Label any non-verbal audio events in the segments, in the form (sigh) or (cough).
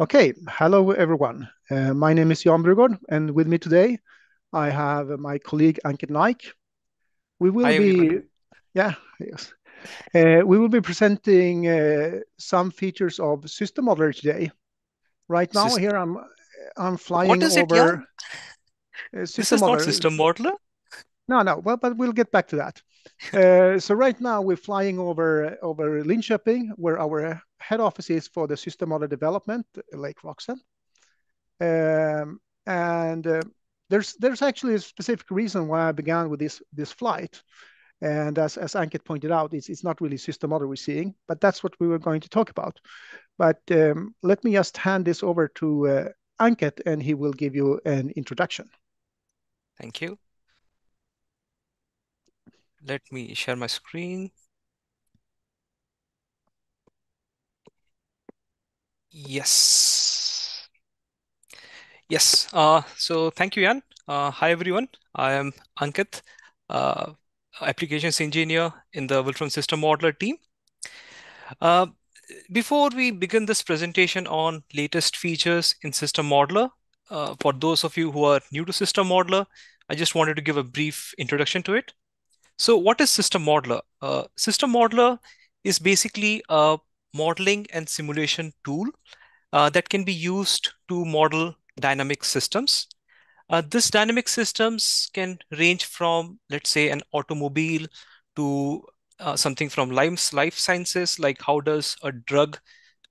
Okay, hello everyone. Uh, my name is Jan Brugård, and with me today I have my colleague Ankit Naik. We will Hi, be, yeah, yes. Uh, we will be presenting uh, some features of System Modeler today. Right now, here I'm, I'm what flying is it, over Jan? uh, This System is not Modeler. system modeler. No, no, well, but we'll get back to that. (laughs) Uh, so right now we're flying over over Linköping, where our head office is for the system model development, Lake Roxen. Um, and uh, there's there's actually a specific reason why I began with this this flight. And as, as Ankit pointed out, it's, it's not really system model we're seeing, but that's what we were going to talk about. But um, let me just hand this over to uh, Ankit and he will give you an introduction. Thank you. Let me share my screen. Yes. Yes. Uh, so thank you, Jan. Uh, hi, everyone. I am Ankit, uh, applications engineer in the Wolfram System Modeler team. Uh, before we begin this presentation on latest features in System Modeler, uh, for those of you who are new to System Modeler, I just wanted to give a brief introduction to it. So what is System Modeler? Uh, System Modeler is basically a modeling and simulation tool uh, that can be used to model dynamic systems. Uh, this dynamic systems can range from, let's say, an automobile to uh, something from life, life sciences, like how does a drug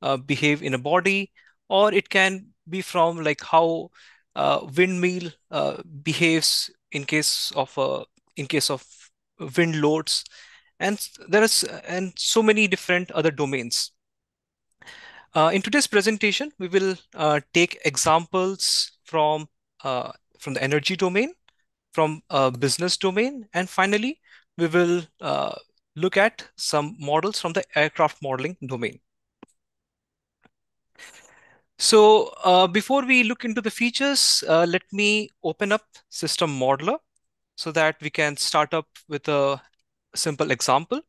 uh, behave in a body, or it can be from like how uh, windmill uh, behaves in case of in case of wind loads, and there is and so many different other domains. Uh, in today's presentation, we will uh, take examples from uh, from the energy domain, from a business domain, and finally, we will uh, look at some models from the aircraft modeling domain. So uh, before we look into the features, uh, let me open up System Modeler so that we can start up with a simple example.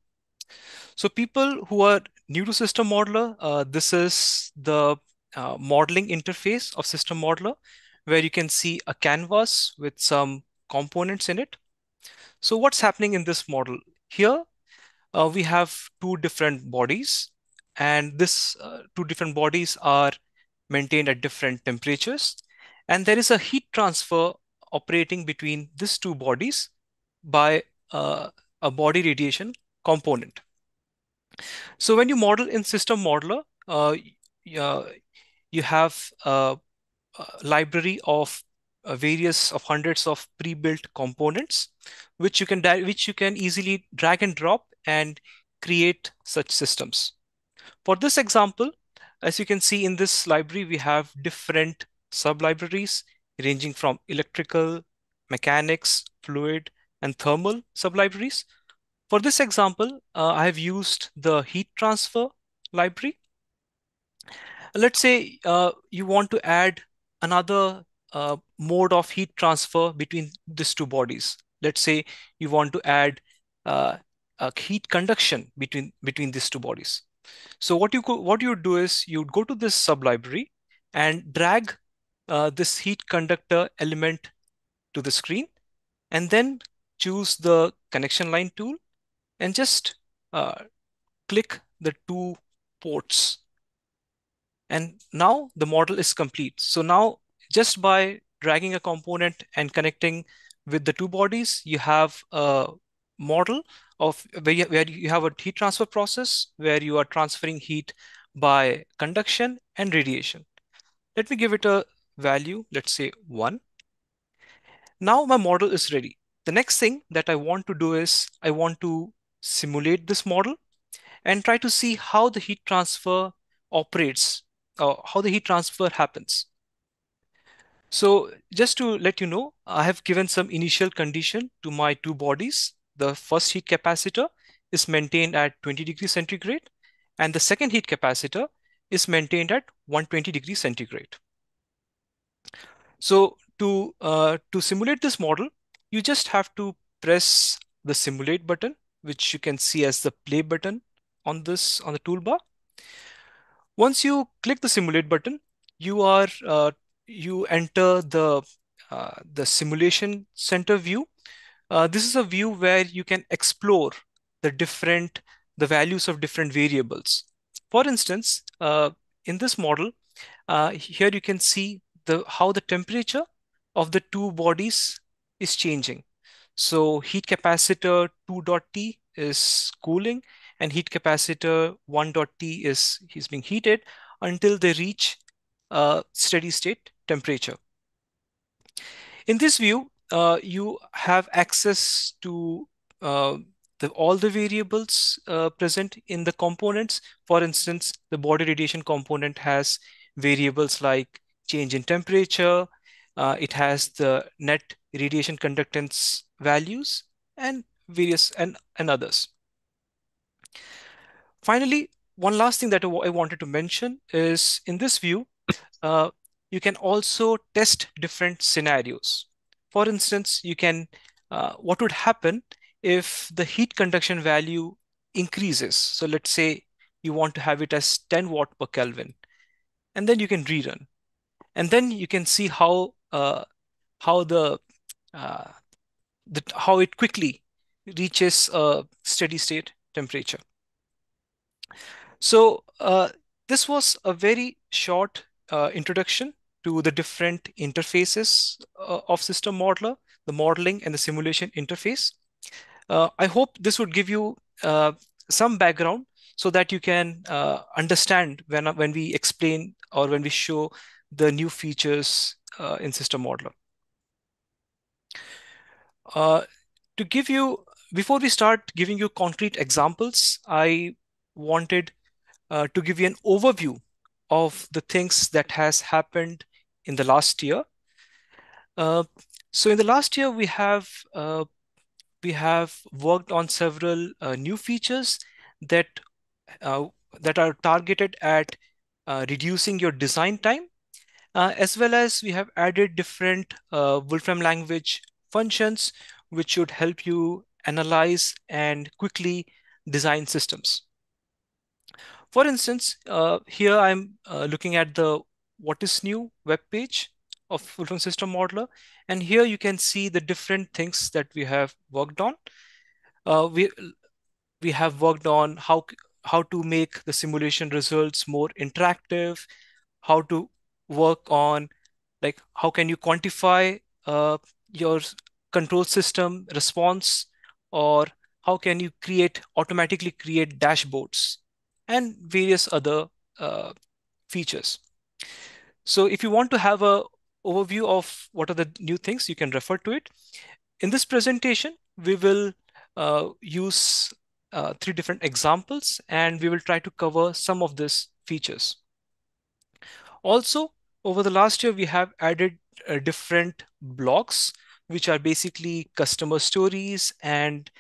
So people who are new to System Modeler, uh, this is the uh, modeling interface of System Modeler, where you can see a canvas with some components in it. So what's happening in this model? Here, uh, we have two different bodies, and this uh, two different bodies are maintained at different temperatures. And there is a heat transfer operating between these two bodies by uh, a body radiation component. So when you model in System Modeler, uh, you have a, a library of uh, various of hundreds of pre-built components, which you can which you can easily drag and drop and create such systems. For this example, as you can see in this library, we have different sub-libraries ranging from electrical, mechanics, fluid, and thermal sub-libraries. For this example, uh, I have used the heat transfer library. Let's say uh, you want to add another uh, mode of heat transfer between these two bodies. Let's say you want to add uh, heat conduction between between these two bodies. So what you what you do is you go to this sub library and drag uh, this heat conductor element to the screen, and then choose the connection line tool and just uh, click the two ports. And now the model is complete. So now just by dragging a component and connecting with the two bodies, you have a model of where you, where you have a heat transfer process where you are transferring heat by conduction and radiation. Let me give it a value, let's say one. Now my model is ready. The next thing that I want to do is I want to simulate this model and try to see how the heat transfer operates, uh, how the heat transfer happens. So just to let you know, I have given some initial condition to my two bodies. The first heat capacitor is maintained at 20 degrees centigrade, and the second heat capacitor is maintained at 120 degrees centigrade. So to, uh, to simulate this model, you just have to press the simulate button, which you can see as the play button on this on the toolbar. Once you click the simulate button, you are uh, you enter the uh, the simulation center view. Uh, this is a view where you can explore the different the values of different variables. For instance, uh, in this model, uh, here you can see the how the temperature of the two bodies is changing. So heat capacitor 2.t is cooling and heat capacitor 1.t is is being heated until they reach a steady state temperature. In this view, uh, you have access to uh, the, all the variables uh, present in the components. For instance, the body radiation component has variables like change in temperature, uh, it has the net radiation conductance values and various and, and others. Finally, one last thing that I wanted to mention is in this view, uh, you can also test different scenarios. For instance, you can, uh, what would happen if the heat conduction value increases? So let's say you want to have it as 10 watt per Kelvin, and then you can rerun. And then you can see how, uh, how the, uh, the, how it quickly reaches a steady state temperature. So uh, this was a very short uh, introduction to the different interfaces uh, of system modeler, the modeling and the simulation interface. Uh, I hope this would give you some background so that you can uh, understand when, when we explain or when we show the new features in system modeler. to give you, before we start giving you concrete examples, I wanted uh, to give you an overview of the things that has happened in the last year. Uh, so in the last year, we have uh, we have worked on several uh, new features that uh, that are targeted at uh, reducing your design time, as well as we have added different Wolfram language functions which should help you analyze and quickly design systems. For instance, uh, here I'm uh, looking at the what is new web page of Wolfram System Modeler. And here you can see the different things that we have worked on. Uh, we, we have worked on how, how to make the simulation results more interactive, how to work on like how can you quantify uh, your control system response or how can you create automatically create dashboards and various other uh, features. So if you want to have a overview of what are the new things, you can refer to it. In this presentation, we will uh, use uh, three different examples and we will try to cover some of these features. Also, over the last year, we have added uh, different blocks, which are basically customer stories and,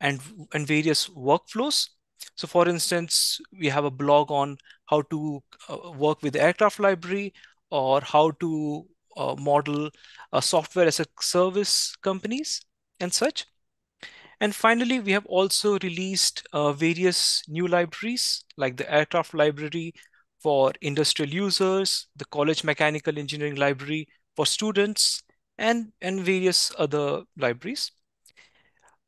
and, and various workflows. So for instance, we have a blog on how to uh, work with the aircraft library or how to uh, model a software as a service companies and such. And finally, we have also released uh, various new libraries like the aircraft library for industrial users, the college mechanical engineering library for students, and, and various other libraries.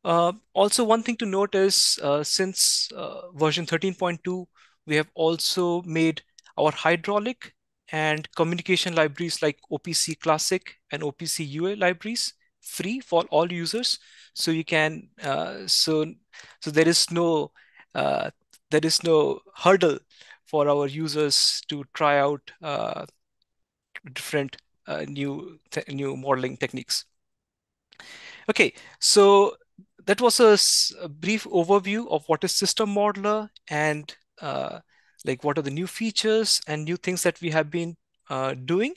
Uh, also, one thing to note is uh, since uh, version 13.2, we have also made our hydraulic and communication libraries like OPC Classic and OPC UA libraries free for all users. So you can uh, so so there is no uh, there is no hurdle for our users to try out uh, different new new modeling techniques. Okay, so that was a, a, brief overview of what is system modeler and uh, like what are the new features and new things that we have been uh, doing.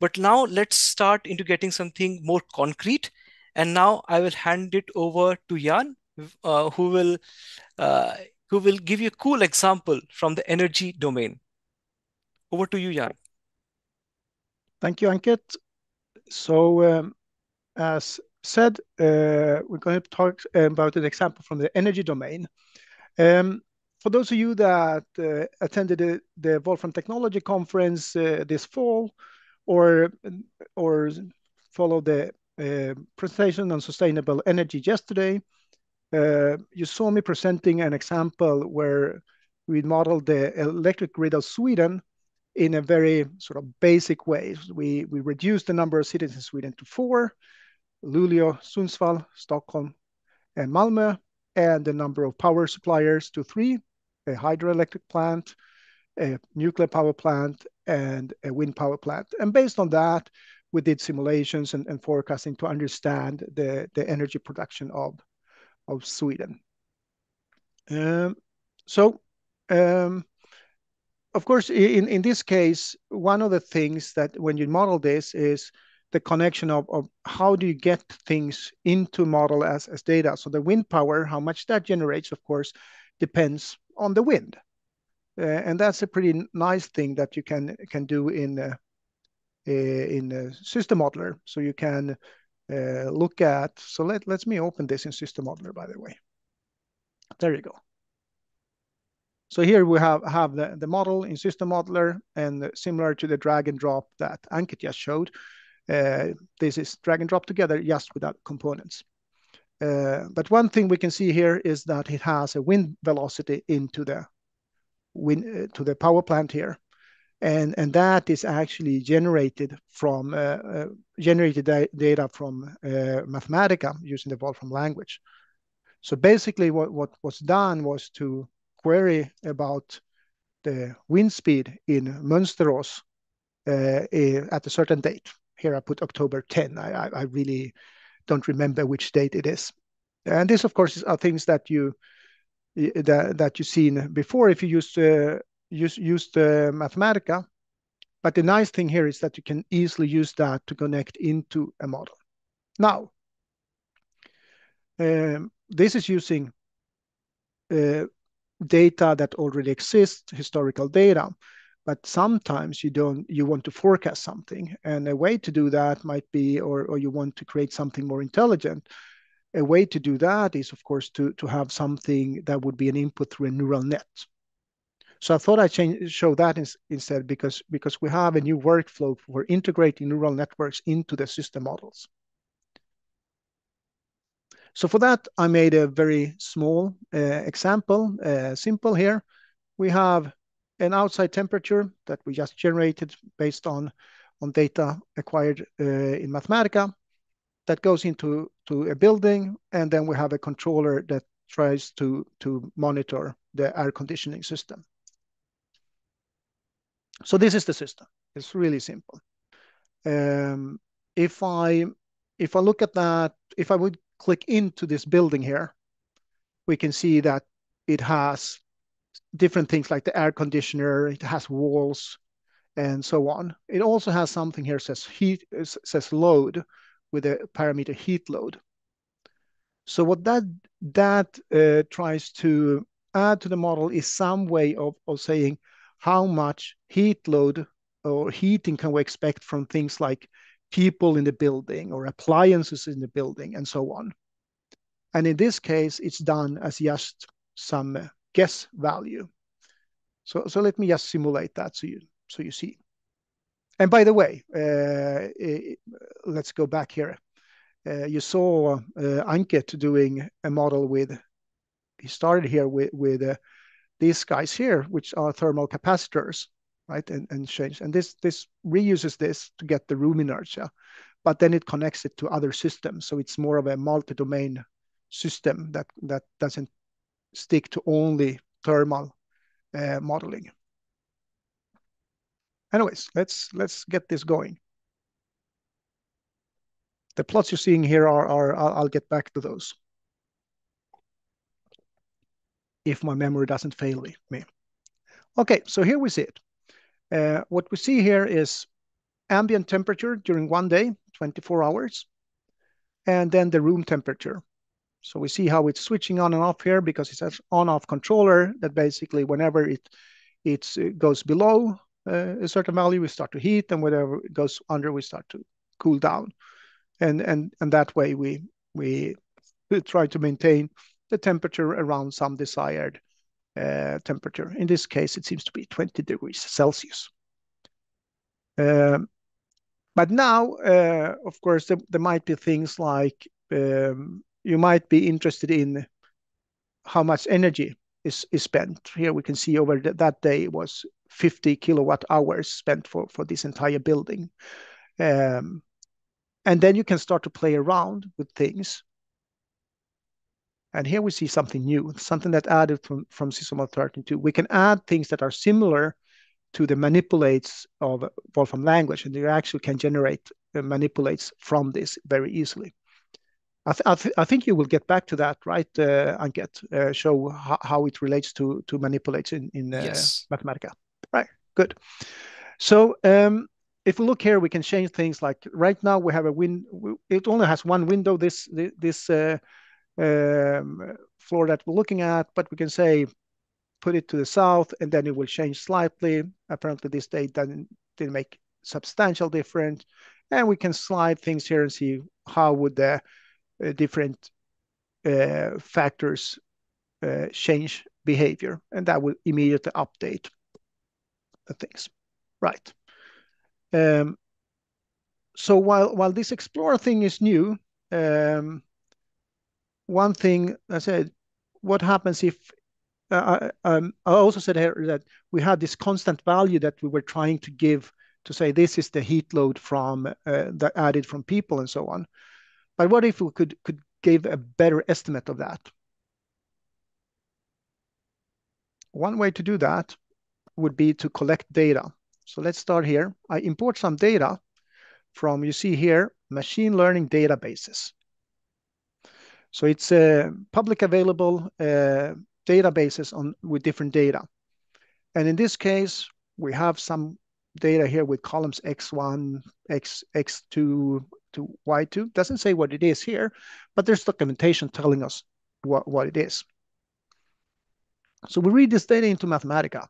But now let's start into getting something more concrete. And now I will hand it over to Jan, uh, who will uh, who will give you a cool example from the energy domain. Over to you, Jan. Thank you, Ankit. So um, as said, uh, we're going to talk about an example from the energy domain. Um, for those of you that uh, attended the, the, Wolfram Technology Conference uh, this fall, or or follow the uh, presentation on sustainable energy yesterday, uh, Uh, you saw me presenting an example where we modeled the electric grid of Sweden in a very sort of basic way. We, we reduced the number of cities in Sweden to four, Luleå, Sundsvall, Stockholm, and Malmö, and the number of power suppliers to three, a hydroelectric plant, a nuclear power plant, and a wind power plant. And based on that, we did simulations and, and forecasting to understand the, the energy production of, of Sweden. Um, so, um, of course, in, in this case, one of the things that when you model this is the connection of, of how do you get things into model as, as data. So the wind power, how much that generates, of course, depends on the wind. Uh, and that's a pretty nice thing that you can can do in uh, in a system modeler. So you can look at. So let let me open this in system modeler. By the way, there you go. So here we have have the the model in system modeler, and similar to the drag and drop that Ankit just showed. Uh, this is drag and drop together just without components. Uh, but one thing we can see here is that it has a wind velocity into the wind uh, to the power plant here. And, and that is actually generated from uh, uh generated data from uh, Mathematica using the Wolfram language. So basically what, what was done was to query about the wind speed in Mönsterås at a certain date. Here I put October 10. I, I really don't remember which date it is. And this, of course, are things that you that that you've seen before if you use uh, use use the Mathematica. But the nice thing here is that you can easily use that to connect into a model. Now, um, this is using uh, data that already exists, historical data but sometimes you don't you want to forecast something and a way to do that might be or, or you want to create something more intelligent a way to do that is of course to to have something that would be an input through a neural net so i thought i'd change, show that in, instead because because we have a new workflow for integrating neural networks into the system models so for that i made a very small uh, example uh, simple here we have an outside temperature that we just generated based on, on data acquired uh, in Mathematica that goes into to a building, and then we have a controller that tries to, to monitor the air conditioning system. So this is the system. It's really simple. Um, if I if I look at that, if I would click into this building here, we can see that it has different things like the air conditioner, it has walls and so on. It also has something here says heat says load with a parameter heat load. So what that that uh, tries to add to the model is some way of, of saying how much heat load or heating can we expect from things like people in the building or appliances in the building and so on. And in this case, it's done as just some guess value. So, so let me just simulate that so you, so you see. And by the way, uh, it, let's go back here. Uh, you saw uh, Ankit doing a model with, he started here with, with uh, these guys here, which are thermal capacitors, right? And, and change. And this, this reuses this to get the room inertia, but then it connects it to other systems. So it's more of a multi-domain system that, that doesn't stick to only thermal uh, modeling. Anyways, let's let's get this going. The plots you're seeing here are, are I'll, I'll get back to those if my memory doesn't fail me. Okay, so here we see it. Uh, what we see here is ambient temperature during one day, 24 hours, and then the room temperature. So we see how it's switching on and off here because it's an on-off controller that basically whenever it, it goes below uh, a certain value, we start to heat, and whenever it goes under, we start to cool down. And, and, and that way we, we (laughs) try to maintain the temperature around some desired uh, temperature. In this case, it seems to be 20 degrees Celsius. Um, but now, uh, of course, there, might be things like um, you might be interested in how much energy is, spent. Here we can see over that day was 50 kilowatt hours spent for, for this entire building. Um, and then you can start to play around with things. And here we see something new, something that added from, from SysML 13.2. We can add things that are similar to the manipulates of Wolfram language, and you actually can generate uh, manipulates from this very easily. I, th I, th I, think you will get back to that, right, uh, Ankit? Uh, show how it relates to to manipulates in in uh, yes. Mathematica. Right, good. So um, if we look here, we can change things like right now we have a win. It only has one window. This this uh, floor that we're looking at, but we can say put it to the south and then it will change slightly. Apparently this date didn't, didn't make substantial difference. And we can slide things here and see how would the uh, different uh, factors uh, change behavior. And that will immediately update the things. Right. Um, so while, while this Explorer thing is new, um, one thing I said, what happens if uh, um, I also said here that we had this constant value that we were trying to give to say this is the heat load from uh, that added from people and so on. But what if we could could give a better estimate of that? One way to do that would be to collect data. So let's start here. I import some data from, you see here, machine learning databases. So it's uh, public available uh, databases on with different data. And in this case, we have some data here with columns x1, x, x2 to y2. Doesn't say what it is here, but there's documentation telling us what, what it is. So we read this data into Mathematica,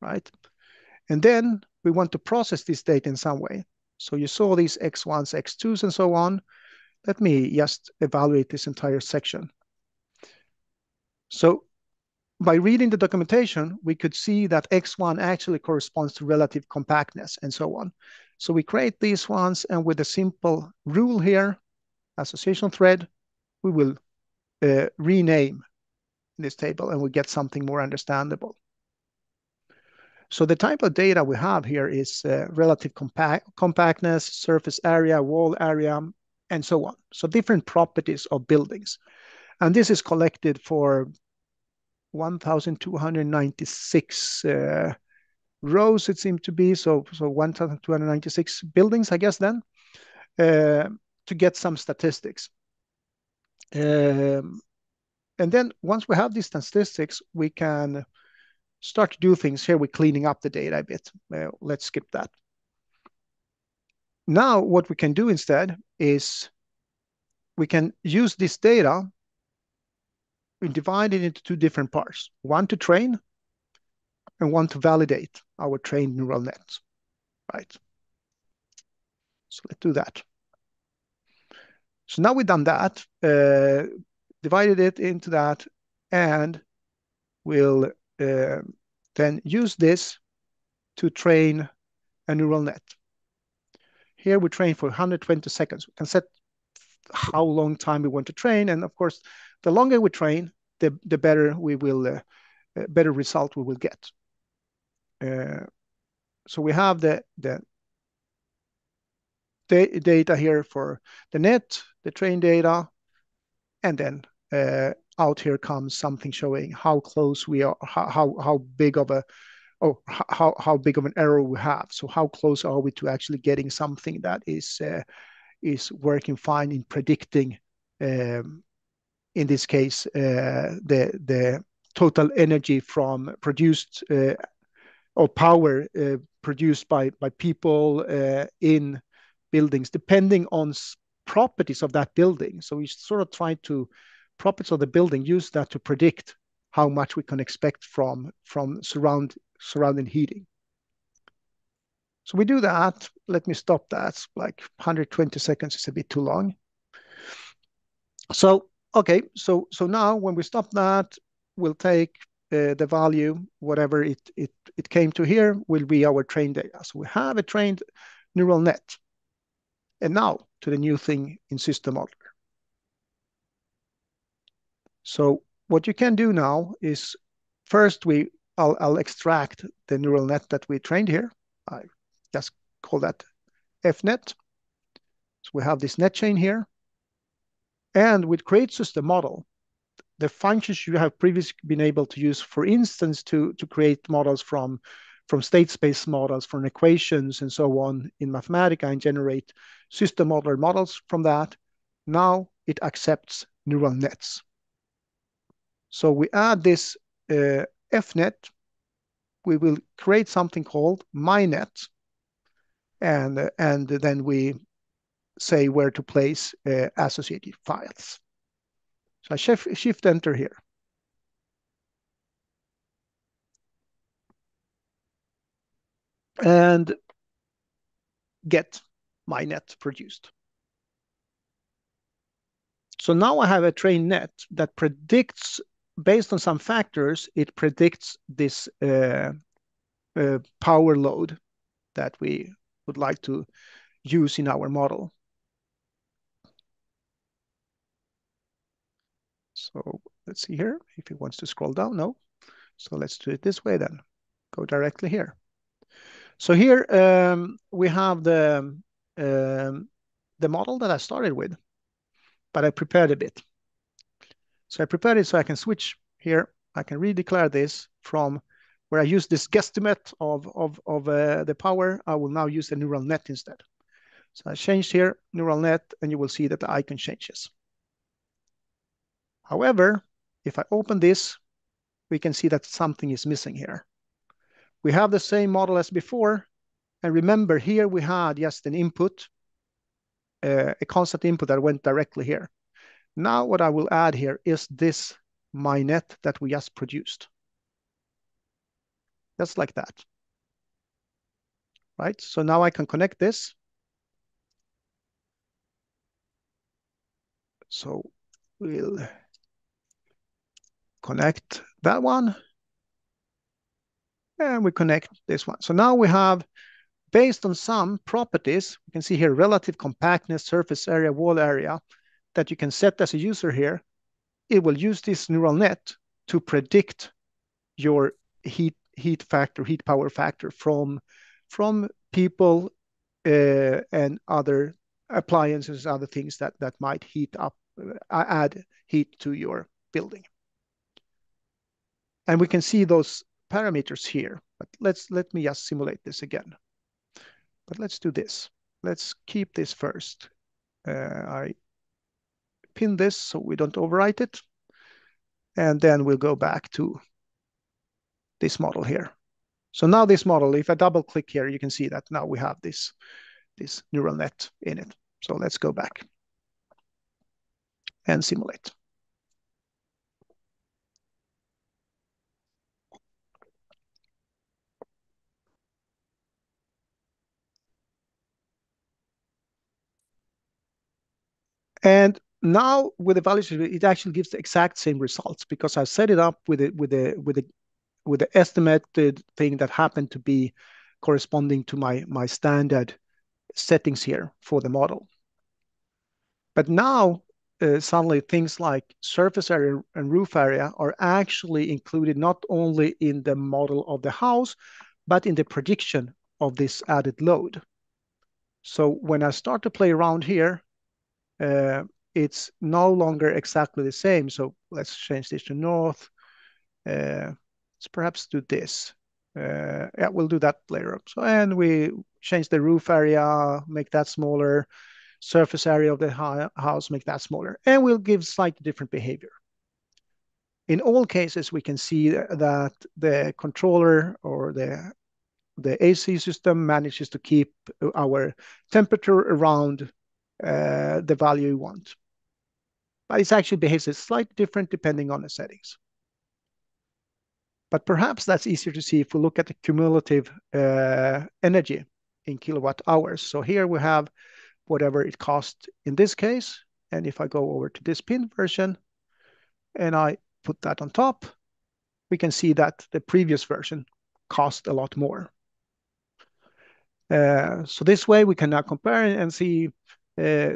right? And then we want to process this data in some way. So you saw these x1s, x2s, and so on. Let me just evaluate this entire section. So by reading the documentation, we could see that X1 actually corresponds to relative compactness and so on. So we create these ones, and with a simple rule here, association thread, we will uh, rename this table and we get something more understandable. So the type of data we have here is uh, relative compact compactness, surface area, wall area, and so on. So different properties of buildings. And this is collected for 1,296 uh, rows, it seemed to be. So, so 1,296 buildings, I guess, then, uh, to get some statistics. Um, and then once we have these statistics, we can start to do things here. We're cleaning up the data a bit. Uh, let's skip that. Now, what we can do instead is we can use this data and divide it into two different parts, one to train and one to validate our trained neural nets, right? So let's do that. So now we've done that, uh, divided it into that, and we'll uh, then use this to train a neural net. Here we train for 120 seconds. We can set how long time we want to train. And of course, the longer we train, the, the better we will, uh, uh, better result we will get. Uh, so we have the, the da data here for the net, the train data, and then uh, out here comes something showing how close we are, how, how, how big of a oh, how, how big of an error we have. So how close are we to actually getting something that is uh, is working fine in predicting, um, in this case, uh, the the total energy from produced uh, or power uh, produced by by people uh, in buildings, depending on properties of that building. So we sort of try to properties of the building use that to predict how much we can expect from from surround surrounding heating. So we do that. Let me stop that. Like 120 seconds is a bit too long. So, okay, so, so now when we stop that, we'll take uh, the value, whatever it, it, it came to here, will be our trained data. So we have a trained neural net. And now to the new thing in System Modeler. So what you can do now is first we I'll, I'll extract the neural net that we trained here. I just call that FNet. So we have this net chain here. And with create system model, the functions you have previously been able to use, for instance, to, to create models from, from state space models, from equations and so on in Mathematica and generate system modeler models from that. Now it accepts neural nets. So we add this uh, FNet, we will create something called MyNet, and, and then we say where to place uh, associated files. So I shift, shift enter here. And get my net produced. So now I have a trained net that predicts, based on some factors, it predicts this uh, uh, power load that we would like to use in our model. So let's see here if he wants to scroll down. No. So let's do it this way then. Go directly here. So here um, we have the um, the model that I started with, but I prepared a bit. So I prepared it so I can switch here. I can redeclare this from where I use this guesstimate of, of, of uh, the power. I will now use the neural net instead. So I changed here neural net and you will see that the icon changes. However, if I open this, we can see that something is missing here. We have the same model as before. And remember here we had just an input, uh, a constant input that went directly here. Now what I will add here is this mynet that we just produced. Just like that. Right, so now I can connect this. So we'll connect that one. And we connect this one. So now we have, based on some properties, we can see here relative compactness, surface area, wall area, that you can set as a user here. It will use this neural net to predict your heat heat factor, heat power factor from from people uh, and other appliances, other things that that might heat up, uh, add heat to your building. And we can see those parameters here, but let's let me just simulate this again. But let's do this. Let's keep this first. Uh, I pin this so we don't overwrite it. And then we'll go back to this model here. So now this model, if I double click here, you can see that now we have this, this neural net in it. So let's go back and simulate. And now with the value it actually gives the exact same results because I set it up with it with a with a with the estimated thing that happened to be corresponding to my my standard settings here for the model. But now uh, suddenly things like surface area and roof area are actually included not only in the model of the house, but in the prediction of this added load. So when I start to play around here, uh, it's no longer exactly the same. So let's change this to north. Uh, let's perhaps do this. Uh, yeah, we'll do that later. So, and we change the roof area, make that smaller, surface area of the house, make that smaller, and we'll give slightly different behavior. In all cases, we can see that the controller or the the AC system manages to keep our temperature around uh, the value you want. But it actually behaves slightly different depending on the settings. But perhaps that's easier to see if we look at the cumulative uh, energy in kilowatt hours. So here we have whatever it cost in this case. And if I go over to this pin version and I put that on top, we can see that the previous version cost a lot more. Uh, so this way we can now compare and see,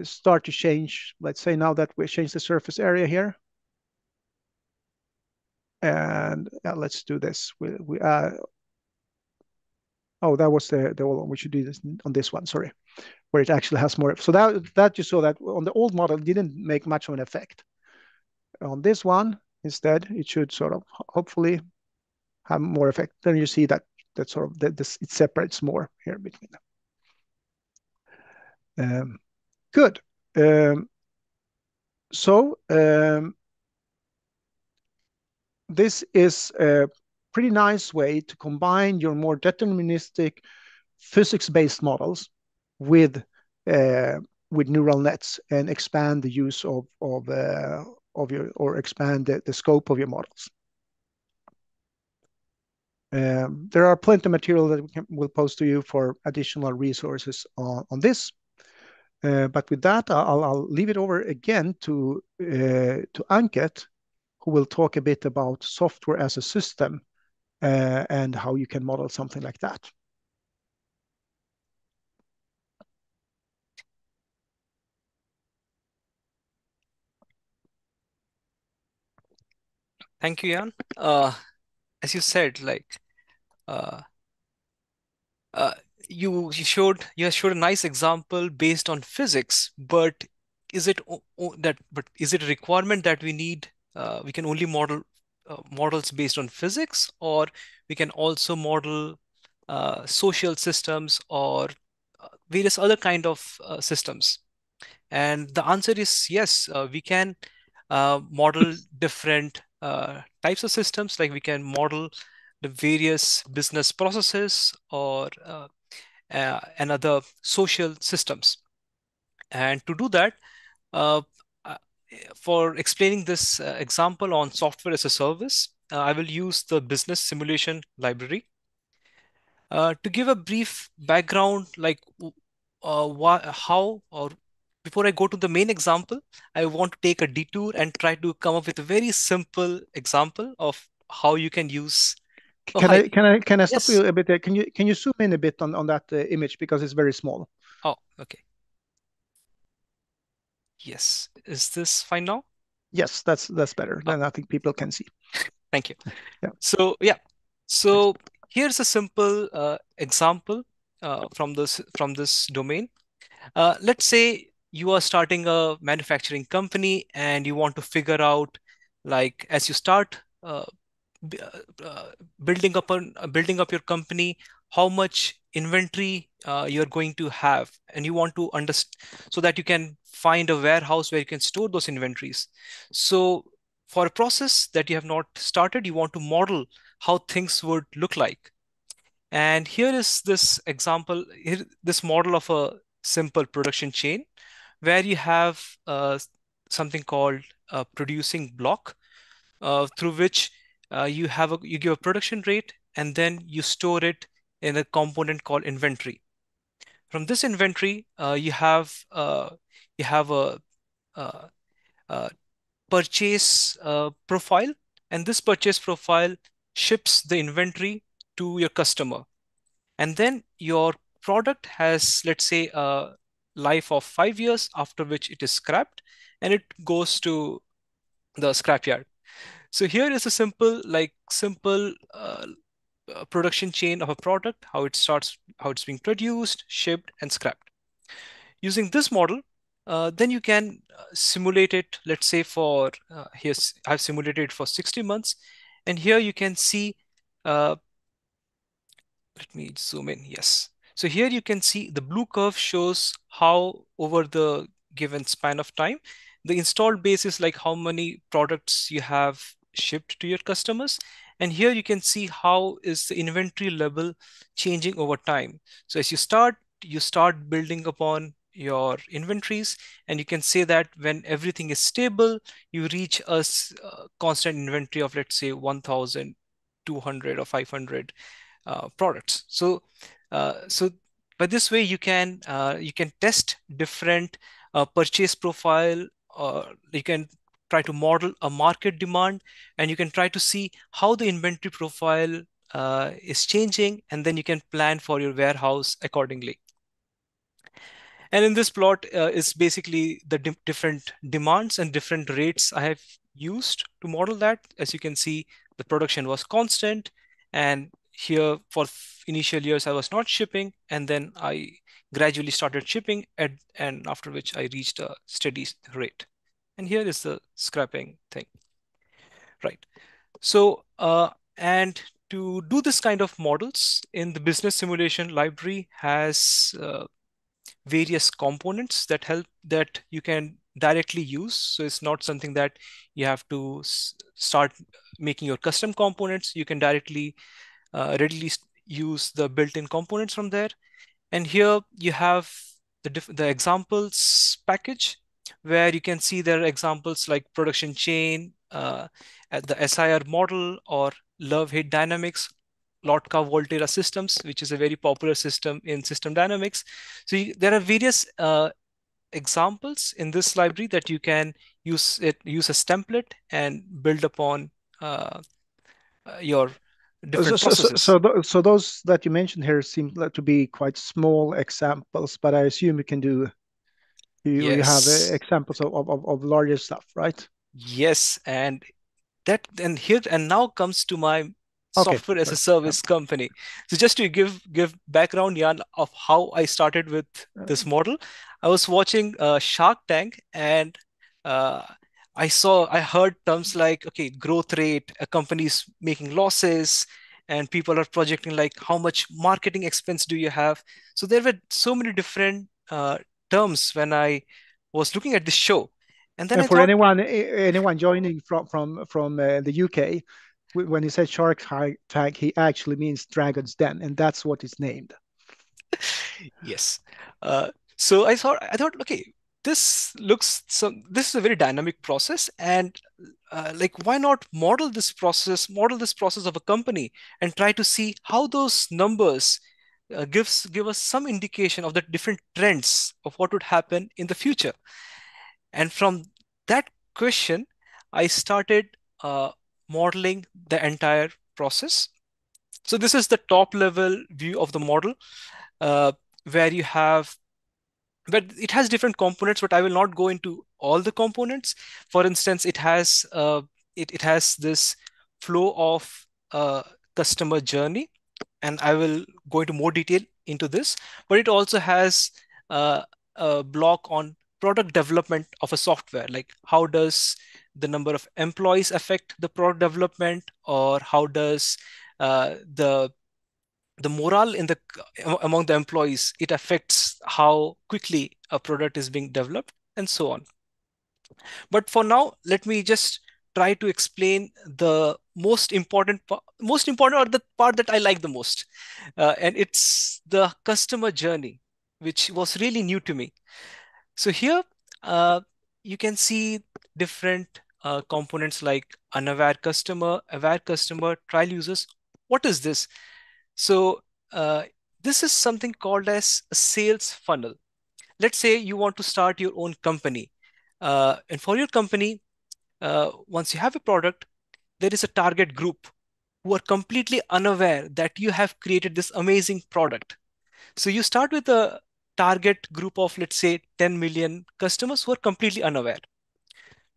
start to change. Let's say now that we change the surface area here. And uh, let's do this. We, we uh, oh, that was the, the old one. We should do this on this one, sorry, where it actually has more. So that, that you saw that on the old model didn't make much of an effect. On this one, instead, it should sort of hopefully have more effect. Then you see that that sort of that this it separates more here between them. Um, good. Um, so um, this is a pretty nice way to combine your more deterministic physics-based models with uh, with neural nets and expand the use of of uh, your or expand the, scope of your models. Um, there are plenty of material that we can, will post to you for additional resources on this. Uh, but with that, I'll, I'll, leave it over again to uh, to Ankit, who will talk a bit about software as a system uh, and how you can model something like that. Thank you, Jan. Uh, as you said, like uh, uh, you showed you showed a nice example based on physics, but is it that but is it a requirement that we need uh, we can only model uh, models based on physics, or we can also model uh, social systems or uh, various other kind of uh, systems? And the answer is yes, uh, we can model different types of systems, like we can model the various business processes or uh, uh, and other social systems. And to do that, uh, uh, for explaining this uh, example on software as a service, I will use the business simulation library. to give a brief background, like how or before I go to the main example, I want to take a detour and try to come up with a very simple example of how you can use. Oh, can, I, can I can I stop yes. you a bit there? Can you can you zoom in a bit on on that uh, image because it's very small. Oh, okay. Yes, is this fine now? Yes, that's that's better. Oh. Then I think people can see. Thank you. Yeah. So yeah, so here's a simple uh, example uh, from this from this domain. Uh, let's say you are starting a manufacturing company and you want to figure out like as you start uh, uh, building up on uh, building up your company how much inventory uh, you're going to have. And you want to understand so that you can find a warehouse where you can store those inventories. So for a process that you have not started you want to model how things would look like. And here is this example here, this model of a simple production chain where you have uh, something called a producing block through which uh, you have a you give a production rate and then you store it in a component called inventory. From this inventory, uh, you have uh, you have a, a, a purchase uh, profile, and this purchase profile ships the inventory to your customer, and then your product has let's say a life of five years, after which it is scrapped and it goes to the scrapyard. So here is a simple, like simple uh, uh, production chain of a product, how it starts, how it's being produced, shipped, and scrapped. Using this model, uh, then you can uh, simulate it, let's say for, uh, here's, I've simulated it for 60 months. And here you can see, uh, let me zoom in, yes. So here you can see the blue curve shows how over the given span of time, the installed base is like how many products you have shipped to your customers. And here you can see how is the inventory level changing over time. So as you start, you start building upon your inventories and you can say that when everything is stable, you reach a uh, constant inventory of let's say 1,200 or 500 uh, products. So uh, so by this way, you can uh, you can test different uh, purchase profile, or you can try to model a market demand, and you can try to see how the inventory profile uh, is changing, and then you can plan for your warehouse accordingly. And in this plot uh, is basically the di different demands and different rates I have used to model that. As you can see, the production was constant. And here for initial years, I was not shipping. And then I gradually started shipping at, and after which I reached a steady rate. And here is the scrapping thing, right? So, uh, and to do this kind of models in the business simulation library has uh, various components that help that you can directly use. So it's not something that you have to start making your custom components. You can directly uh, readily use the built-in components from there. And here you have the, the examples package where you can see there are examples like production chain, uh, at the SIR model or love hate dynamics, Lotka Volterra systems, which is a very popular system in system dynamics. So you, there are various uh, examples in this library that you can use it use as template and build upon uh, uh your different so, processes. So, so, so, those that you mentioned here seem to be quite small examples, but I assume you can do you, yes. you have uh, examples of, of, of larger stuff, right? Yes, and that and here and now comes to my software as a service company. So just to give give background, Jan, of how I started with this model, I was watching uh, Shark Tank and uh, I saw I heard terms like okay, growth rate, a company's making losses, and people are projecting like how much marketing expense do you have. So there were so many different uh, terms when I was looking at this show. And then and for thought, anyone anyone joining from from from uh, the UK, when he said Shark Tank, he actually means Dragon's Den, and that's what it's named. (laughs) yes. Uh, so I thought, I thought, okay, this looks so. This is a very dynamic process, and uh, like, why not model this process, model this process of a company, and try to see how those numbers uh, gives give us some indication of the different trends of what would happen in the future. And from that question, I started uh, modeling the entire process. So this is the top level view of the model uh, where you have, but it has different components, but I will not go into all the components. For instance, it has uh, it, it has this flow of uh, customer journey, and I will go into more detail into this, but it also has uh, a block on product development of a software, like how does the number of employees affect the product development or how does uh, the the morale in the among the employees it affects how quickly a product is being developed and so on. But for now let me just try to explain the most important most important or the part that i like the most uh, and it's the customer journey which was really new to me so here uh, you can see different uh, components like unaware customer, aware customer, trial users. What is this? So uh, this is something called as a sales funnel. Let's say you want to start your own company. Uh, and for your company, uh, once you have a product, there is a target group who are completely unaware that you have created this amazing product. So you start with a target group of, let's say, 10 million customers who are completely unaware.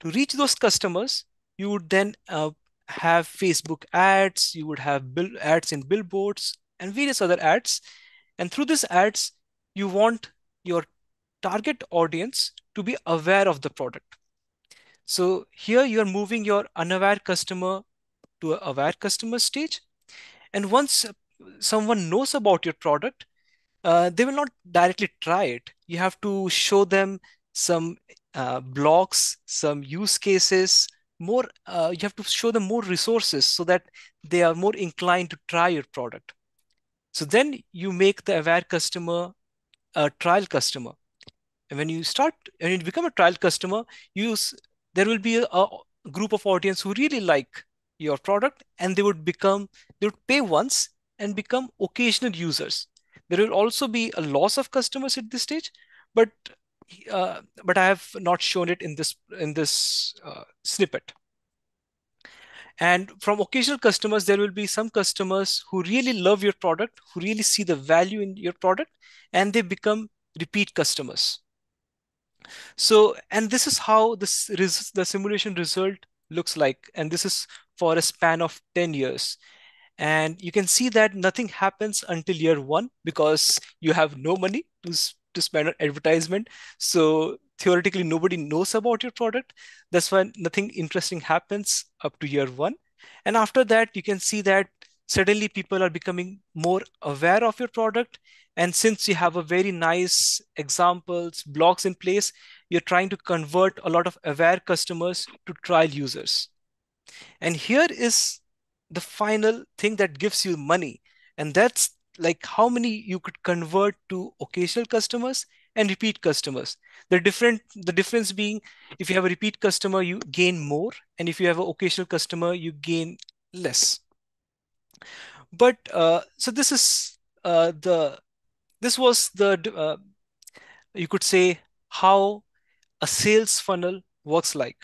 To reach those customers, you would then uh, have Facebook ads, you would have bill ads in billboards and various other ads. And through these ads, you want your target audience to be aware of the product. So here you're moving your unaware customer to a aware customer stage. And once someone knows about your product, uh, they will not directly try it. You have to show them some uh, blocks, some use cases, more, uh, you have to show them more resources so that they are more inclined to try your product. So then you make the aware customer a trial customer. And when you start, when you become a trial customer, use there will be a, group of audience who really like your product and they would become, they would pay once and become occasional users. There will also be a loss of customers at this stage, but uh, but I have not shown it in this in this uh, snippet. And from occasional customers, there will be some customers who really love your product, who really see the value in your product, and they become repeat customers. So, and this is how this the simulation result looks like. And this is for a span of 10 years. And you can see that nothing happens until year one because you have no money to, to spend on advertisement. So theoretically, nobody knows about your product. That's why nothing interesting happens up to year one. And after that, you can see that suddenly people are becoming more aware of your product. And since you have a very nice examples, blocks in place, you're trying to convert a lot of aware customers to trial users. And here is the final thing that gives you money. And that's like how many you could convert to occasional customers and repeat customers. The different the difference being if you have a repeat customer, you gain more, and if you have an occasional customer, you gain less. But uh, so this is uh, the this was the uh, you could say how a sales funnel works like.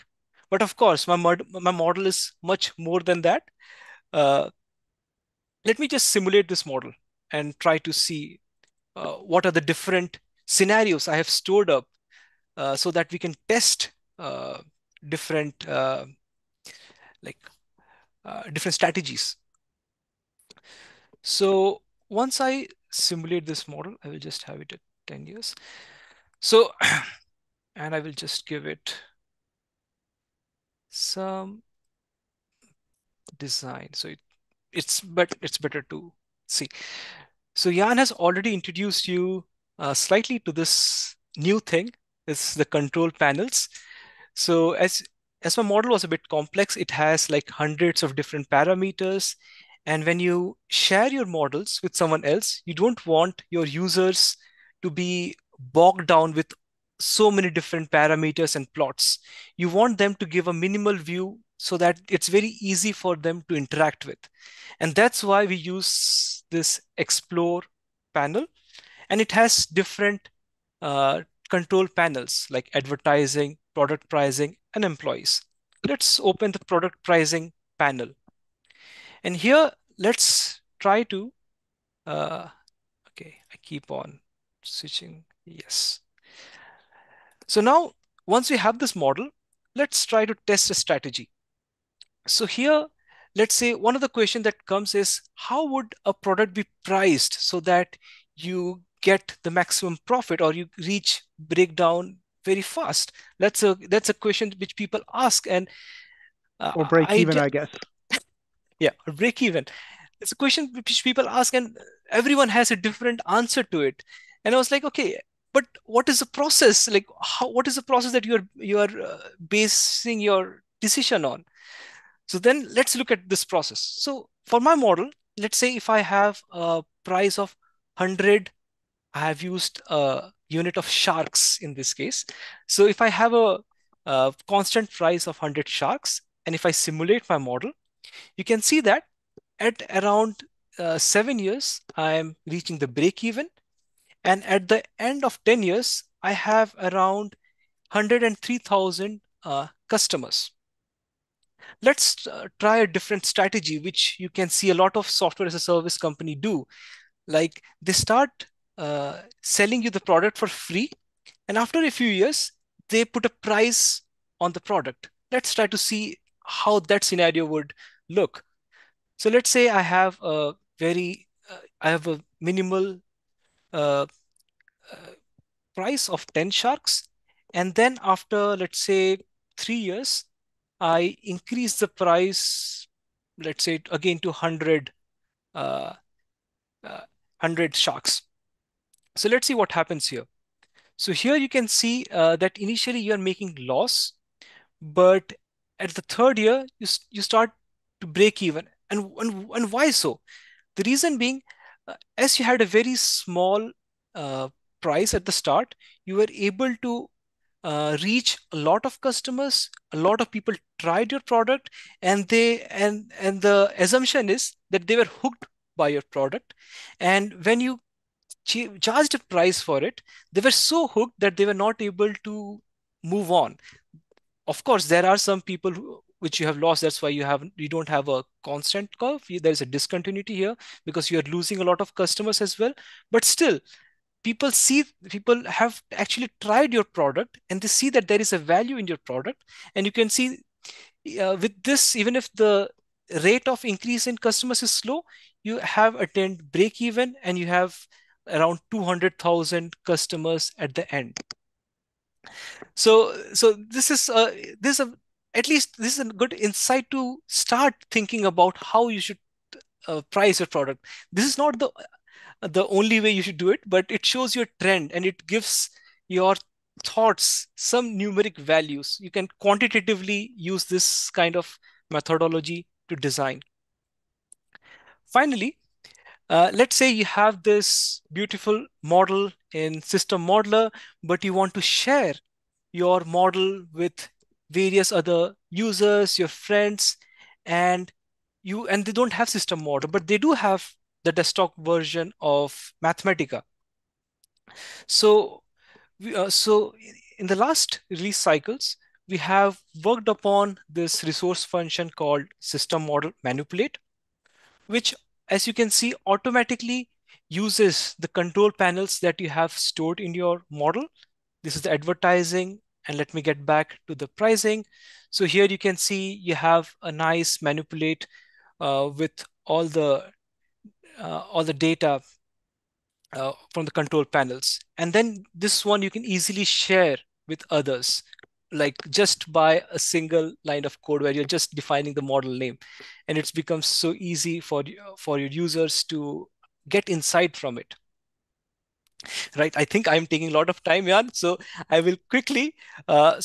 But of course, my mod my model is much more than that. Uh, let me just simulate this model and try to see uh, what are the different scenarios I have stored up uh, so that we can test uh, different uh, like uh, different strategies. So once I simulate this model, I will just have it at 10 years. So, (clears throat) and I will just give it some design. So it, it's but it's better to see. So Jan has already introduced you uh, slightly to this new thing. It's the control panels. So as as my model was a bit complex, it has like hundreds of different parameters. And when you share your models with someone else, you don't want your users to be bogged down with so many different parameters and plots. You want them to give a minimal view so that it's very easy for them to interact with. And that's why we use this explore panel. And it has different uh, control panels like advertising, product pricing, and employees. Let's open the product pricing panel. And here, let's try to, uh, okay, I keep on switching. Yes. So now, once we have this model, let's try to test a strategy. So here, let's say one of the questions that comes is, how would a product be priced so that you get the maximum profit or you reach breakdown very fast? That's a that's a question which people ask and uh, or break I even, I guess. Yeah, or break even. It's a question which people ask, and everyone has a different answer to it. And I was like, okay, but what is the process like how what is the process that you're you're uh, basing your decision on so then let's look at this process so for my model let's say if i have a price of 100 i have used a unit of sharks in this case so if i have a, a constant price of 100 sharks and if i simulate my model you can see that at around uh, seven years i am reaching the break even and at the end of 10 years, I have around 103,000 uh, customers. Let's uh, try a different strategy, which you can see a lot of software as a service company do. Like they start uh, selling you the product for free. And after a few years, they put a price on the product. Let's try to see how that scenario would look. So let's say I have a very, uh, I have a minimal uh, uh, price of 10 sharks. And then after, let's say, three years, I increase the price, let's say, again to 100, uh, uh, 100 sharks. So let's see what happens here. So here you can see uh, that initially you are making loss, but at the third year, you, you start to break even. And, and, and why so? The reason being, uh, as you had a very small uh, price at the start, you were able to uh, reach a lot of customers. A lot of people tried your product, and they and and the assumption is that they were hooked by your product. And when you charged a price for it, they were so hooked that they were not able to move on. Of course, there are some people who, which you have lost. That's why you have you don't have a constant curve. There is a discontinuity here because you are losing a lot of customers as well. But still, people see people have actually tried your product and they see that there is a value in your product, and you can see uh, with this even if the rate of increase in customers is slow, you have attained break even and you have around 200,000 customers at the end. So, so this is a, this is a, at least this is a good insight to start thinking about how you should uh, price your product. This is not the the only way you should do it, but it shows your trend and it gives your thoughts some numeric values. You can quantitatively use this kind of methodology to design. Finally, uh, let's say you have this beautiful model in System Modeler, but you want to share your model with various other users, your friends, and you and they don't have System model, but they do have the desktop version of Mathematica. So, we, uh, so in the last release cycles, we have worked upon this resource function called system model manipulate, which as you can see automatically uses the control panels that you have stored in your model. This is the advertising and let me get back to the pricing. So here you can see you have a nice manipulate uh, with all the uh, all the data uh, from the control panels. And then this one you can easily share with others like just by a single line of code where you're just defining the model name and it's becomes so easy for for your users to get insight from it right i think i'm taking a lot of time jan so i will quickly uh,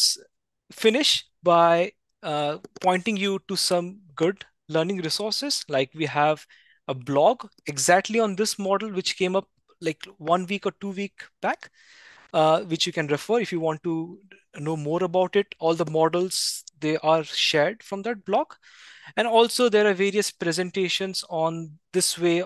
finish by uh, pointing you to some good learning resources like we have a blog exactly on this model which came up like one week or two week back uh, which you can refer if you want to know more about it. All the models, they are shared from that blog. And also there are various presentations on this way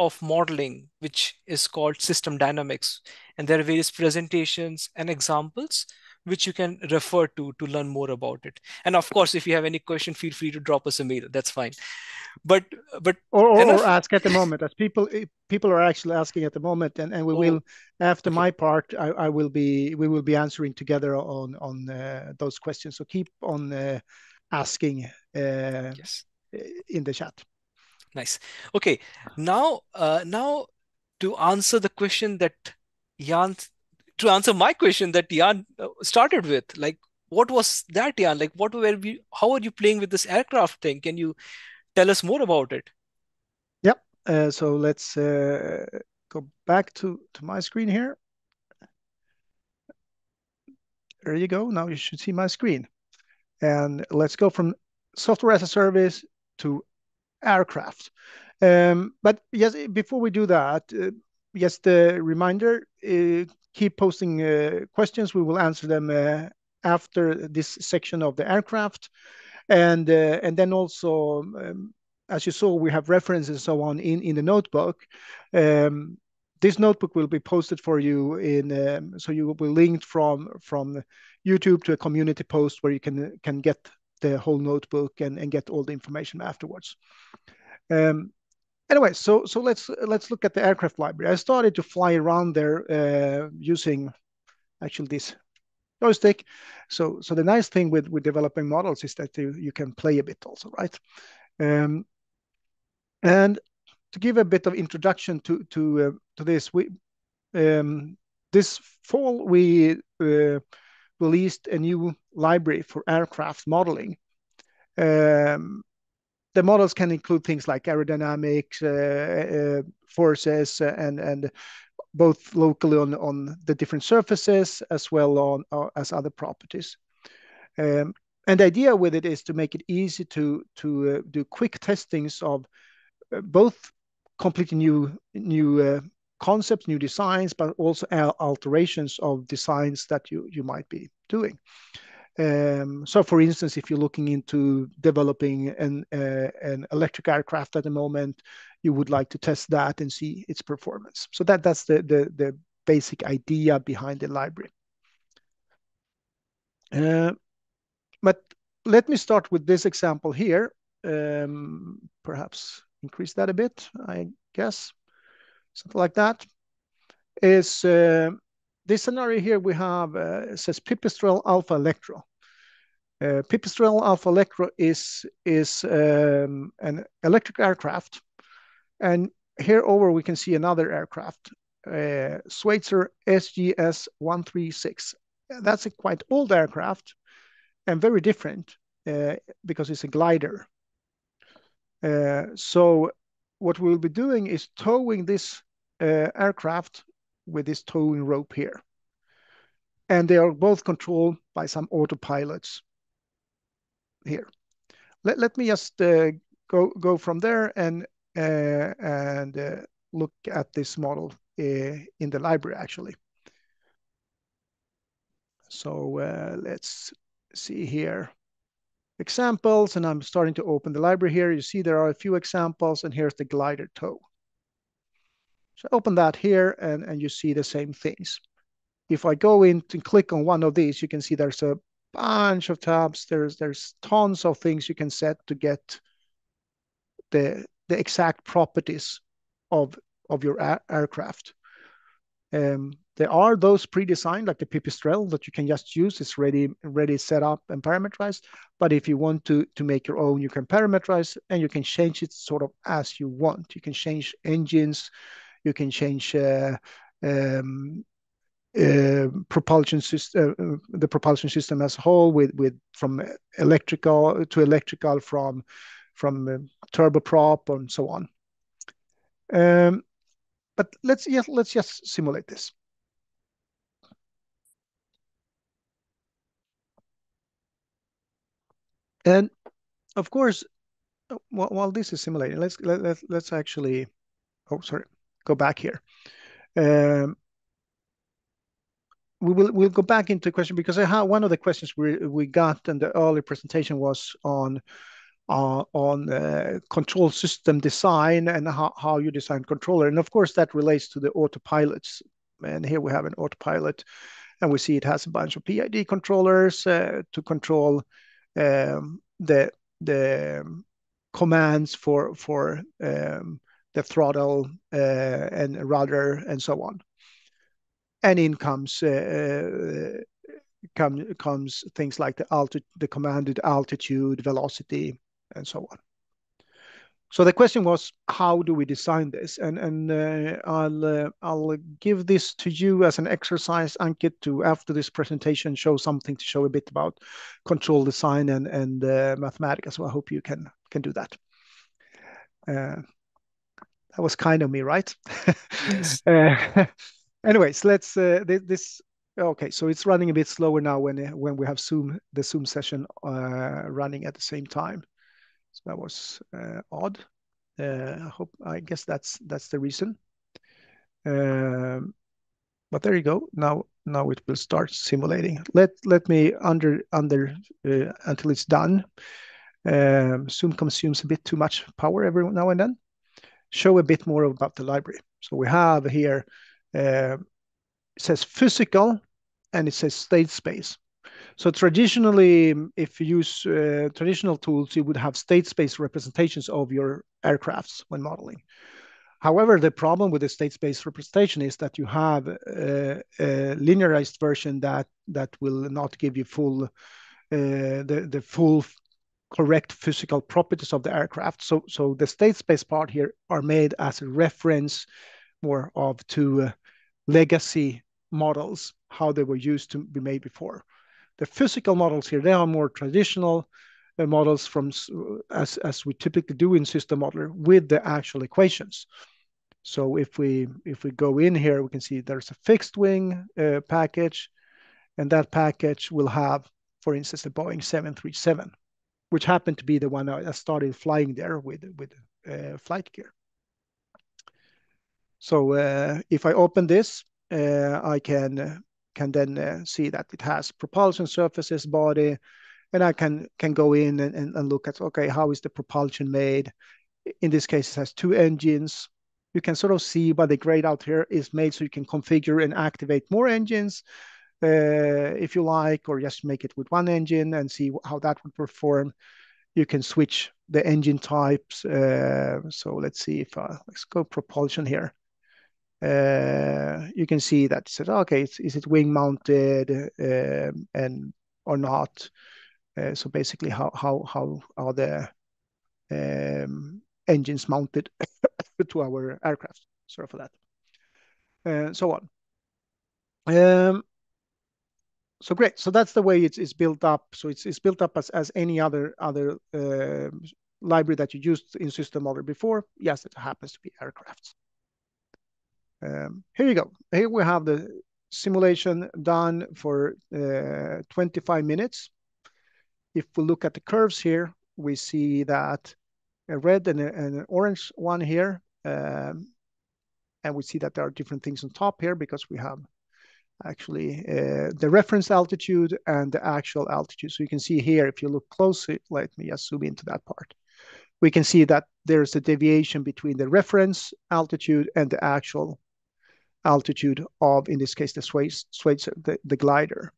of modeling, which is called system dynamics. And there are various presentations and examples which you can refer to to learn more about it. And of course, if you have any question, feel free to drop us a mail. That's fine. But but or, or, or ask at the moment, as people people are actually asking at the moment, and, and we oh, will after okay. my part, I, I will be we will be answering together on on uh, those questions. So keep on uh, asking uh, yes. in the chat. Nice. Okay. Now uh, now to answer the question that Jan to answer my question that Jan uh, started with, like, what was that, Jan? Like, what were we? How are you playing with this aircraft thing? Can you tell us more about it? Yep. Uh, so let's uh, go back to to my screen here. There you go. Now you should see my screen, and let's go from software as a service to aircraft. Um, but yes, before we do that, uh, yes, the reminder uh, keep posting uh, questions. We will answer them uh, after this section of the aircraft. And, uh, and then also, um, as you saw, we have references and so on in, in the notebook. Um, this notebook will be posted for you in, so you will be linked from, from YouTube to a community post where you can, can get the whole notebook and, and get all the information afterwards. Um, anyway, so so let's let's look at the aircraft library. I started to fly around there uh, using actually this joystick. So so the nice thing with with developing models is that you you can play a bit also, right? Um, and to give a bit of introduction to to uh, to this, we um, this fall we uh, released a new library for aircraft modeling. Um, the models can include things like aerodynamics, uh, uh, forces, uh, and and both locally on on the different surfaces as well on as other properties. Um, and the idea with it is to make it easy to to uh, do quick testings of uh, both completely new new uh, concepts, new designs, but also alterations of designs that you you might be doing. Um, so, for instance, if you're looking into developing an uh, an electric aircraft at the moment, you would like to test that and see its performance. So that that's the the, the basic idea behind the library. Uh, but let me start with this example here. Um, perhaps increase that a bit, I guess, something like that. Is uh, this scenario here we have uh, says Pipistrel Alpha Electro. Uh, Pipistrel Alpha Electro is is um, an electric aircraft, and here over we can see another aircraft, uh, Schweizer SGS 136. That's a quite old aircraft and very different uh, because it's a glider. Uh, so what we'll be doing is towing this uh, aircraft with this towing rope here. And they are both controlled by some autopilots here. Let, let me just uh, go, go from there and, uh, and look at this model in the library actually. So uh, let's see here examples, and I'm starting to open the library here. You see there are a few examples, and here's the glider tow. So open that here, and, and you see the same things. If I go in and click on one of these, you can see there's a bunch of tabs. There's there's tons of things you can set to get the the exact properties of of your aircraft. Um, there are those pre-designed, like the Pipistrel, that you can just use. It's ready, ready set up and parameterized. But if you want to to make your own, you can parameterize and you can change it sort of as you want. You can change engines, you can change uh, um, uh, propulsion system, uh, the propulsion system as a whole, with with from electrical to electrical, from from uh, turboprop and so on. Um, but let's just let's just simulate this. And of course, uh, while, this is simulating, let's let, let, let's actually, oh sorry, go back here. Um, we will we'll go back into the question because I have one of the questions we we got in the early presentation was on on uh, control system design and how, you design controller. And of course, that relates to the autopilots. And here we have an autopilot, and we see it has a bunch of PID controllers uh, to control um, the the commands for for um, the throttle uh, and rudder and so on. And in comes uh, come, comes things like the alti the commanded altitude, velocity, and so on. So the question was, how do we design this? And and uh, I'll uh, I'll give this to you as an exercise, Ankit, to after this presentation show something to show a bit about control design and and uh, mathematics. So I hope you can can do that. Uh, that was kind of me, right? Yes. (laughs) Uh, anyways, let's uh, this, this. Okay, so it's running a bit slower now when when we have Zoom the Zoom session running at the same time. So that was uh, odd. Uh, I hope, I guess that's that's the reason. Um, but there you go. Now now it will start simulating. Let let me under under uh, until it's done. Um, Zoom consumes a bit too much power every now and then. Show a bit more about the library. So we have here uh, it says physical and it says state space. So traditionally, if you use uh, traditional tools, you would have state space representations of your aircrafts when modeling. However, the problem with the state space representation is that you have a, a linearized version that that will not give you full uh, the the full correct physical properties of the aircraft. So so the state space part here are made as a reference more of to uh, legacy models how they were used to be made before. The physical models here, they are more traditional uh, models from as, as we typically do in system modeler with the actual equations. So if we if we go in here, we can see there's a fixed wing uh, package, and that package will have, for instance, the Boeing 737, which happened to be the one I started flying there with with uh, FlightGear. So uh, if I open this, uh, I can can then uh, see that it has propulsion surfaces, body, and I can can go in and, and, and look at okay, how is the propulsion made? In this case, it has two engines. You can sort of see by the grade out here is made so you can configure and activate more engines uh, if you like, or just make it with one engine and see how that would perform. You can switch the engine types. Uh, so let's see if uh, let's go propulsion here. Uh, you can see that says, okay, is it wing mounted um, and or not? Uh, so basically, how how how are the um, engines mounted (coughs) to our aircraft? Sorry for that. Uh, so on. Um, so great. So that's the way it's, it's built up. So it's, it's built up as, as any other other uh, library that you used in system model before. Yes, it happens to be aircrafts. Um, here you go. Here we have the simulation done for uh, 25 minutes. If we look at the curves here, we see that a red and, a, and an orange one here. Um, and we see that there are different things on top here because we have actually uh, the reference altitude and the actual altitude. So you can see here, if you look closely, let me just zoom into that part. We can see that there's a deviation between the reference altitude and the actual altitude of, in this case, the Schweizer, the, the glider.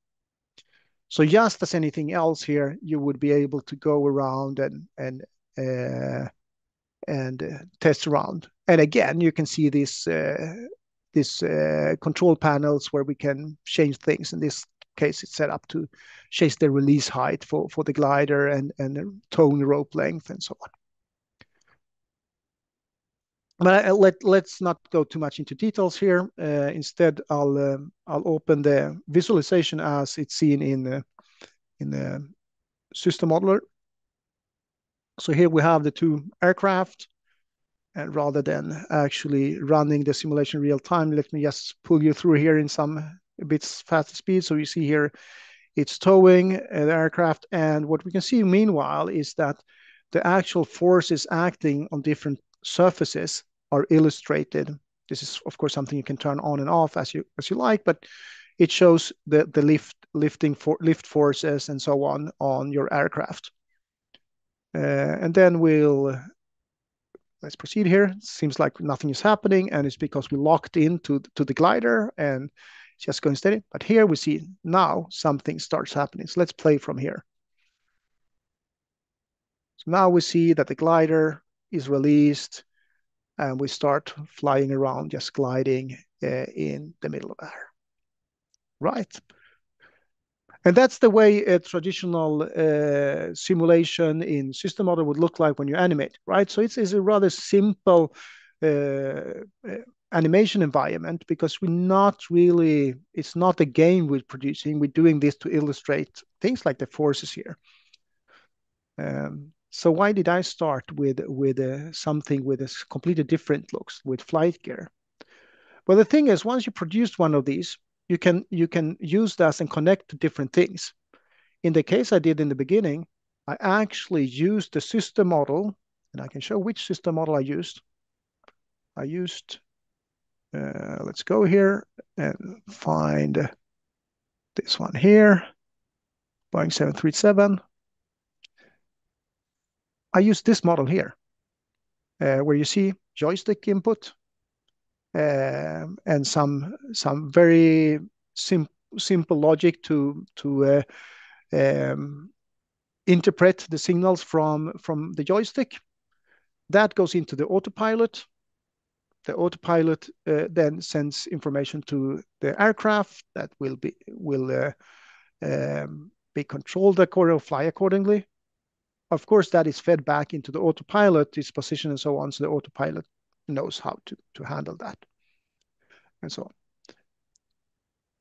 So just as anything else here, you would be able to go around and and uh, and uh, test around. And again, you can see this uh, this uh, control panels where we can change things. In this case, it's set up to change the release height for, for the glider and, and the tone rope length and so on. But uh, let, let's not go too much into details here. Uh, instead, I'll um, I'll open the visualization as it's seen in the, in the system modeler. So here we have the two aircraft and rather than actually running the simulation real time, let me just pull you through here in some bits faster speed. So you see here, it's towing the aircraft. And what we can see meanwhile is that the actual forces acting on different surfaces are illustrated. This is, of course, something you can turn on and off as you as you like, but it shows the the lift lifting for lift forces and so on on your aircraft. Uh, and then we'll let's proceed here. Seems like nothing is happening, and it's because we locked into to the glider and just going steady. But here we see now something starts happening. So let's play from here. So now we see that the glider is released and we start flying around, just gliding uh, in the middle of air. Right. And that's the way a traditional uh, simulation in system model would look like when you animate, right? So it's, it's a rather simple uh, uh, animation environment because we're not really, it's not a game we're producing. We're doing this to illustrate things like the forces here. Um, so why did I start with with uh, something with a completely different looks with FlightGear? Well, the thing is, once you produce one of these, you can you can use that and connect to different things. In the case I did in the beginning, I actually used the system model, and I can show which system model I used. I used, uh, let's go here and find this one here, Boeing 737. I use this model here, uh, where you see joystick input, um, and some some very sim simple logic to to uh, um, interpret the signals from from the joystick. That goes into the autopilot. The autopilot uh, then sends information to the aircraft that will be will um, be controlled accordingly, fly accordingly. Of course, that is fed back into the autopilot, its position and so on. So the autopilot knows how to, to handle that and so on.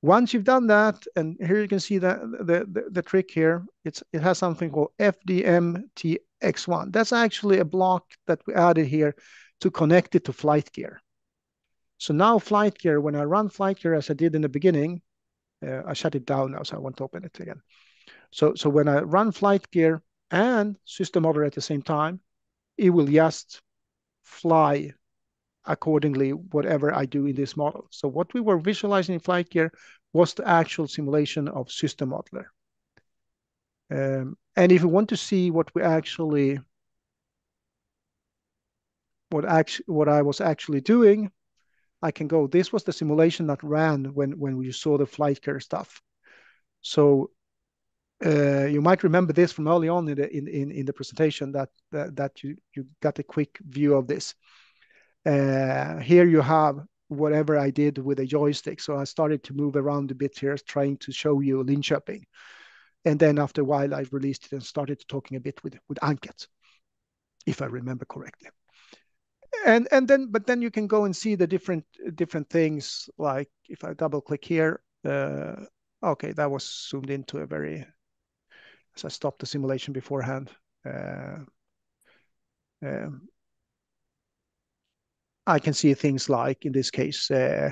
Once you've done that, and here you can see the, the, the, the trick here, it's, it has something called FDMTX1. That's actually a block that we added here to connect it to FlightGear. So now FlightGear, when I run FlightGear as I did in the beginning, uh, I shut it down now, so I won't open it again. So, so when I run FlightGear and system model at the same time, it will just fly accordingly whatever I do in this model. So what we were visualizing in FlightGear was the actual simulation of system modeler. Um, and if you want to see what we actually what actually what I was actually doing, I can go. This was the simulation that ran when when we saw the FlightGear stuff. So uh, you might remember this from early on in the in, in, in the presentation that, that that you you got a quick view of this. Uh, here you have whatever I did with a joystick. So I started to move around a bit here, trying to show you Linköping. And then after a while, I released it and started talking a bit with, with Ankit, if I remember correctly. And and then, but then you can go and see the different different things. Like if I double click here, uh, okay, that was zoomed into a very. As I stopped the simulation beforehand. Uh, um, I can see things like, in this case, uh,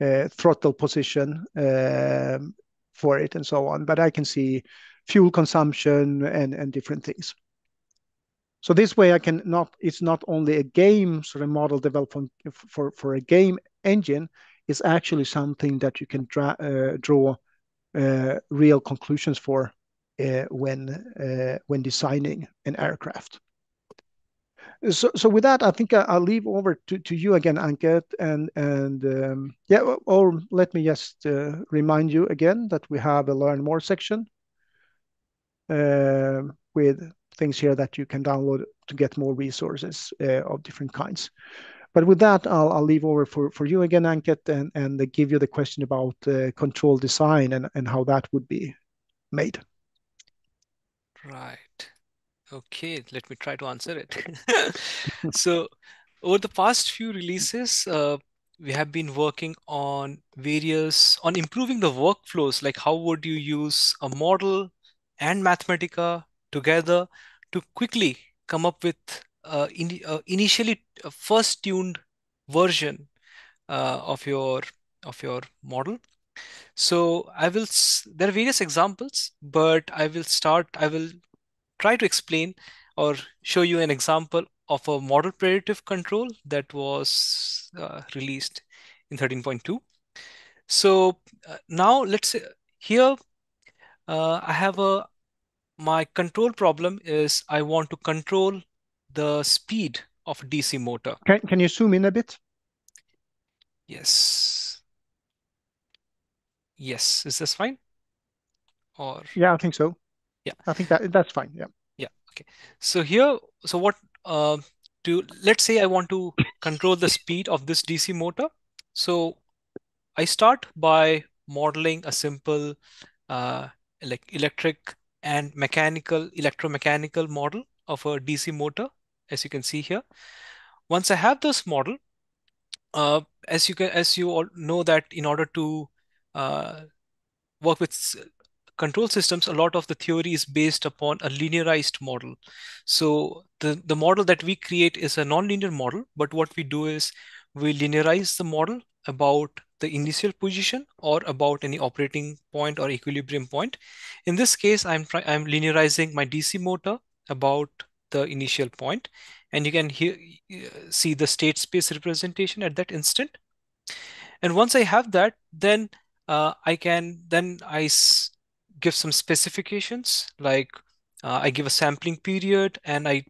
uh, throttle position um, for it and so on. But I can see fuel consumption and, different things. So this way I can not, it's not only a game sort of model developed for, for a game engine, it's actually something that you can dra draw real conclusions for when, uh, when designing an aircraft. So, so with that, I think I, will leave over to, you again, Ankit, and and um, yeah, or let me just uh, remind you again that we have a learn more section uh, with things here that you can download to get more resources uh, of different kinds. But with that, I'll, I'll leave over for, you again, Ankit, and, give you the question about uh, control design and how that would be made. Right. Okay, let me try to answer it. (laughs) so, over the past few releases, uh, we have been working on various on improving the workflows. Like, how would you use a model and Mathematica together to quickly come up with uh, in, uh, initially a first tuned version uh, of your of your model. So I will. There are various examples, but I will start. I will try to explain or show you an example of a model predictive control that was uh, released in 13.2. So uh, now let's say here uh, I have a my control problem is I want to control the speed of DC motor. Can, can you zoom in a bit? Yes. Yes, is this fine? Or yeah, I think so. Yeah. I think that that's fine. Yeah. Yeah. Okay. So here, so what uh, to let's say I want to control the speed of this DC motor. So I start by modeling a simple uh, like electric and mechanical electromechanical model of a DC motor, as you can see here. Once I have this model, uh, as you can as you all know that in order to uh, work with control systems, a lot of the theory is based upon a linearized model. So the, the model that we create is a nonlinear model, but what we do is we linearize the model about the initial position or about any operating point or equilibrium point. In this case, I'm, I'm linearizing my DC motor about the initial point, and you can hear, see the state space representation at that instant. And once I have that, then uh, I can then I give some specifications like uh, I give a sampling period and I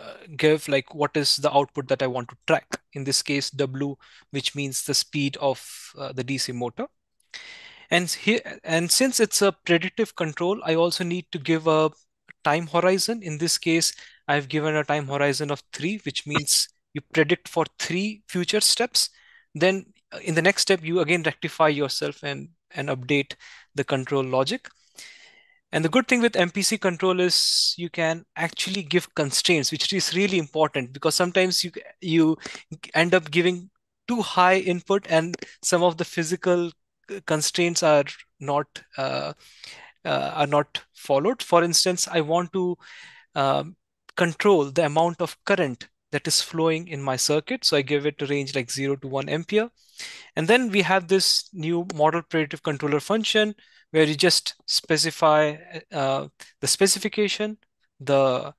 uh, give like what is the output that I want to track. In this case, W, which means the speed of uh, the DC motor. And here, and since it's a predictive control, I also need to give a time horizon. In this case, I've given a time horizon of three, which means you predict for three future steps. Then in the next step, you again rectify yourself and, and update the control logic. And the good thing with MPC control is you can actually give constraints, which is really important because sometimes you you end up giving too high input and some of the physical constraints are not uh, uh, are not followed. For instance, I want to um, control the amount of current that is flowing in my circuit. So I give it a range like 0 to 1 ampere. And then we have this new model predictive controller function where you just specify uh, the specification, the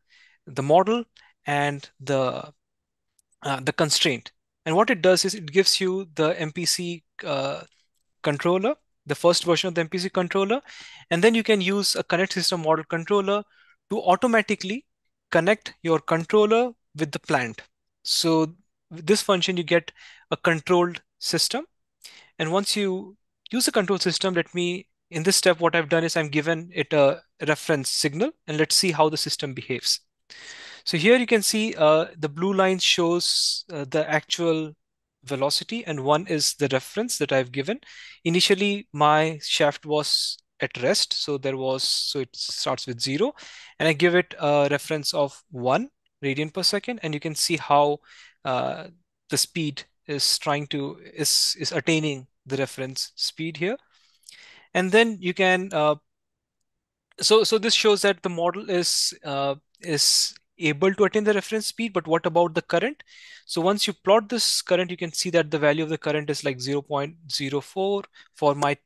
the model, and the uh, the constraint. And what it does is it gives you the MPC uh, controller, the first version of the MPC controller, and then you can use a connect system model controller to automatically connect your controller with the plant. So this function, you get a controlled system. And once you use a control system, let me, in this step, what I've done is I'm given it a reference signal, and let's see how the system behaves. So here you can see uh, the blue line shows uh, the actual velocity and one is the reference that I've given. Initially, my shaft was at rest. So there was, so it starts with zero and I give it a reference of one radian per second. And you can see how uh, the speed is trying to, is, is attaining the reference speed here. And then you can, uh, so, so this shows that the model is, uh, is able to attain the reference speed, but what about the current? So once you plot this current, you can see that the value of the current is like 0.04 for my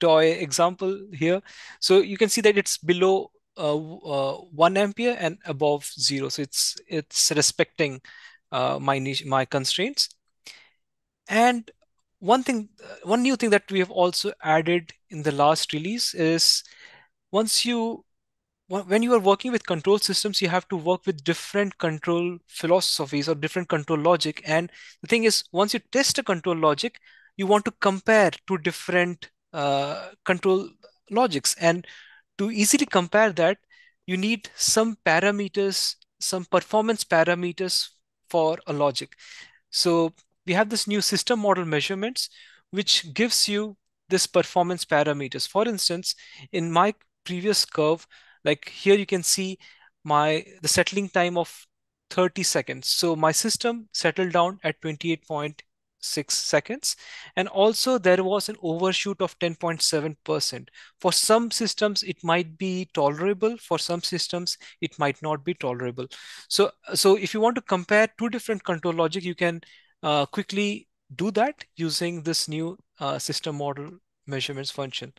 toy example here. So you can see that it's below uh, uh, one ampere and above zero. So it's it's respecting uh, my niche, my constraints. And one thing, one new thing that we have also added in the last release is once you when you are working with control systems, you have to work with different control philosophies or different control logic. And the thing is, once you test a control logic, you want to compare two different uh, control logics. And to easily compare that, you need some parameters, some performance parameters for a logic. So we have this new system model measurements, which gives you this performance parameters. For instance, in my previous curve, like here you can see my the settling time of 30 seconds. So my system settled down at 28.6 seconds. And also there was an overshoot of 10.7%. For some systems, it might be tolerable. For some systems, it might not be tolerable. So, so if you want to compare two different control logic, you can uh, quickly do that using this new uh, system model measurements function.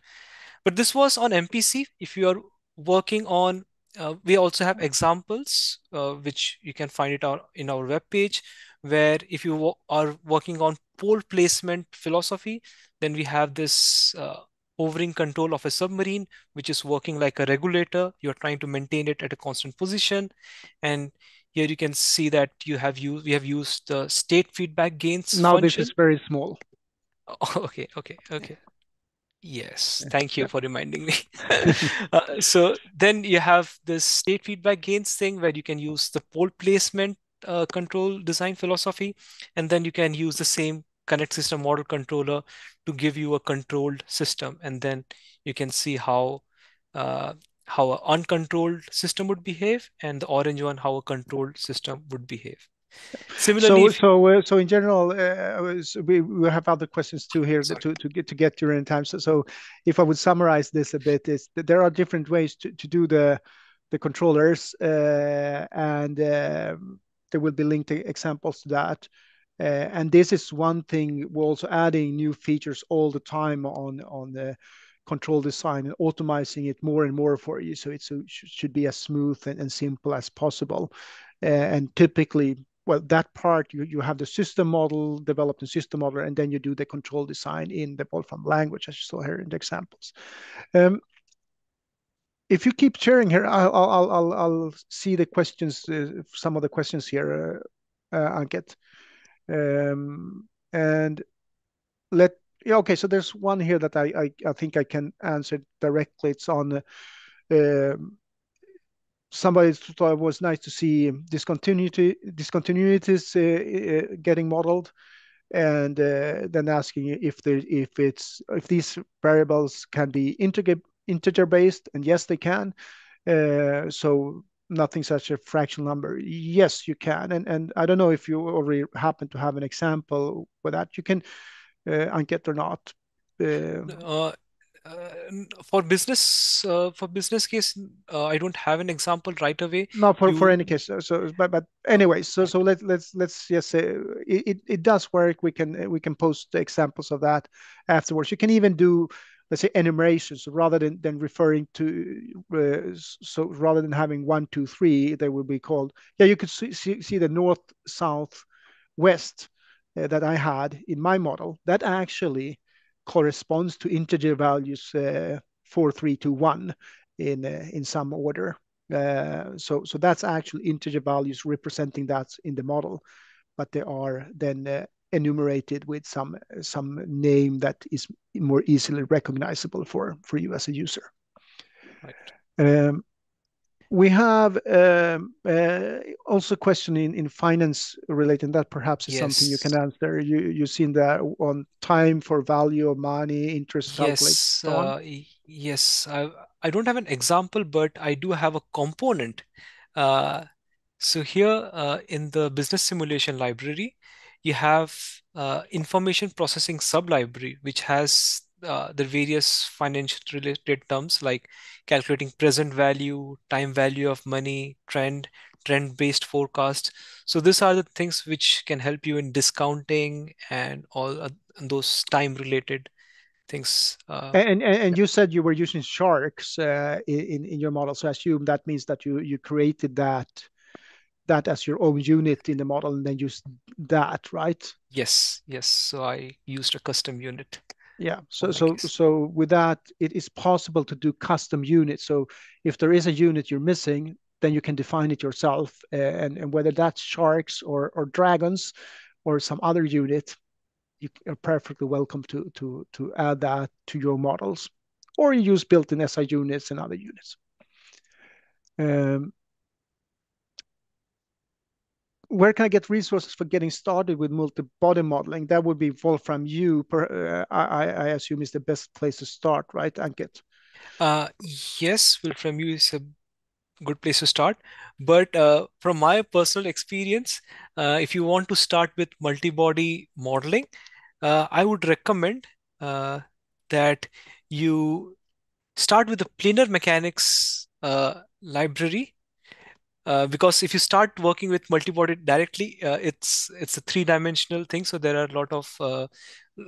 But this was on MPC. If you are working on, uh, we also have examples, uh, which you can find it out in our web page, where if you are working on pole placement philosophy, then we have this uh, hovering control of a submarine, which is working like a regulator. You're trying to maintain it at a constant position. And here you can see that you have used, we have used the state feedback gains Now function. this is very small. (laughs) okay, okay, okay. Yes, thank you for reminding me. (laughs) (laughs) uh, so then you have this state feedback gains thing where you can use the pole placement uh, control design philosophy, and then you can use the same connect system model controller to give you a controlled system, and then you can see how uh, how an uncontrolled system would behave, and the orange one how a controlled system would behave. Similarly, so so uh, so in general, uh, we we have other questions too here Sorry. to to get to get during time. So so if I would summarize this a bit, is that there are different ways to to do the the controllers, uh, and uh, there will be linked examples to that. Uh, and this is one thing we're also adding new features all the time on on the control design and optimizing it more and more for you so it should be as smooth and, simple as possible uh, and typically well, that part you, have the system model developed in system model, and then you do the control design in the Wolfram language, as you saw here in the examples. If you keep sharing here, I'll, I'll, I'll, I'll see the questions, uh, some of the questions here, uh, uh, Ankit. Um, and let, yeah, okay, so there's one here that I, I, I think I can answer directly. It's on uh, somebody thought it was nice to see discontinuity discontinuities uh, uh, getting modeled and uh, then asking if there if it's if these variables can be integer integer based and yes they can. Uh, so nothing such a fractional number. Yes you can. And and i don't know if you already happen to have an example for that. You can uh, Ankit or not. Uh, uh, for business uh, for business case uh, i don't have an example right away. No for, you... for any case so but but anyway so so let, let's let's just say it, it does work. We can we can post examples of that afterwards. You can even do let's say enumerations rather than than referring to uh, so rather than having one two three they will be called yeah you could see see, see the north south west uh, that I had in my model, that actually corresponds to integer values uh, 4, 3, 2, 1 in, uh, in some order. Uh, so, so that's actually integer values representing that in the model, but they are then uh, enumerated with some some name that is more easily recognizable for for you as a user. Right. Um, we have um, uh, also a question in, in finance related that perhaps is yes. something you can answer. You you seen that on time for value of money, interest yes, uh, yes. I I don't have an example, but I do have a component. Uh, so here uh, in the business simulation library, you have uh, information processing sublibrary, which has uh, the various financial related terms like calculating present value, time value of money, trend, trend based forecast. So these are the things which can help you in discounting and all uh, those time related things. Uh, and, and, and you said you were using sharks uh, in in your model, so I assume that means that you you created that that as your own unit in the model and then use that, right? Yes, yes. So I used a custom unit. Yeah. So so case. so with that, it is possible to do custom units. So if there is a unit you're missing, then you can define it yourself, uh, and and whether that's sharks or or dragons, or some other unit, you are perfectly welcome to to to add that to your models, or you use built-in SI units and other units. Um, where can I get resources for getting started with multi-body modeling? That would be Wolfram U. Per, uh, I, I, assume is the best place to start, right, Ankit? Uh, yes, Wolfram U is a good place to start. But uh, from my personal experience, uh, if you want to start with multi-body modeling, uh, I would recommend uh, that you start with the planar mechanics library uh, because if you start working with multi-body directly, uh, it's it's a three-dimensional thing. So there are a lot of uh,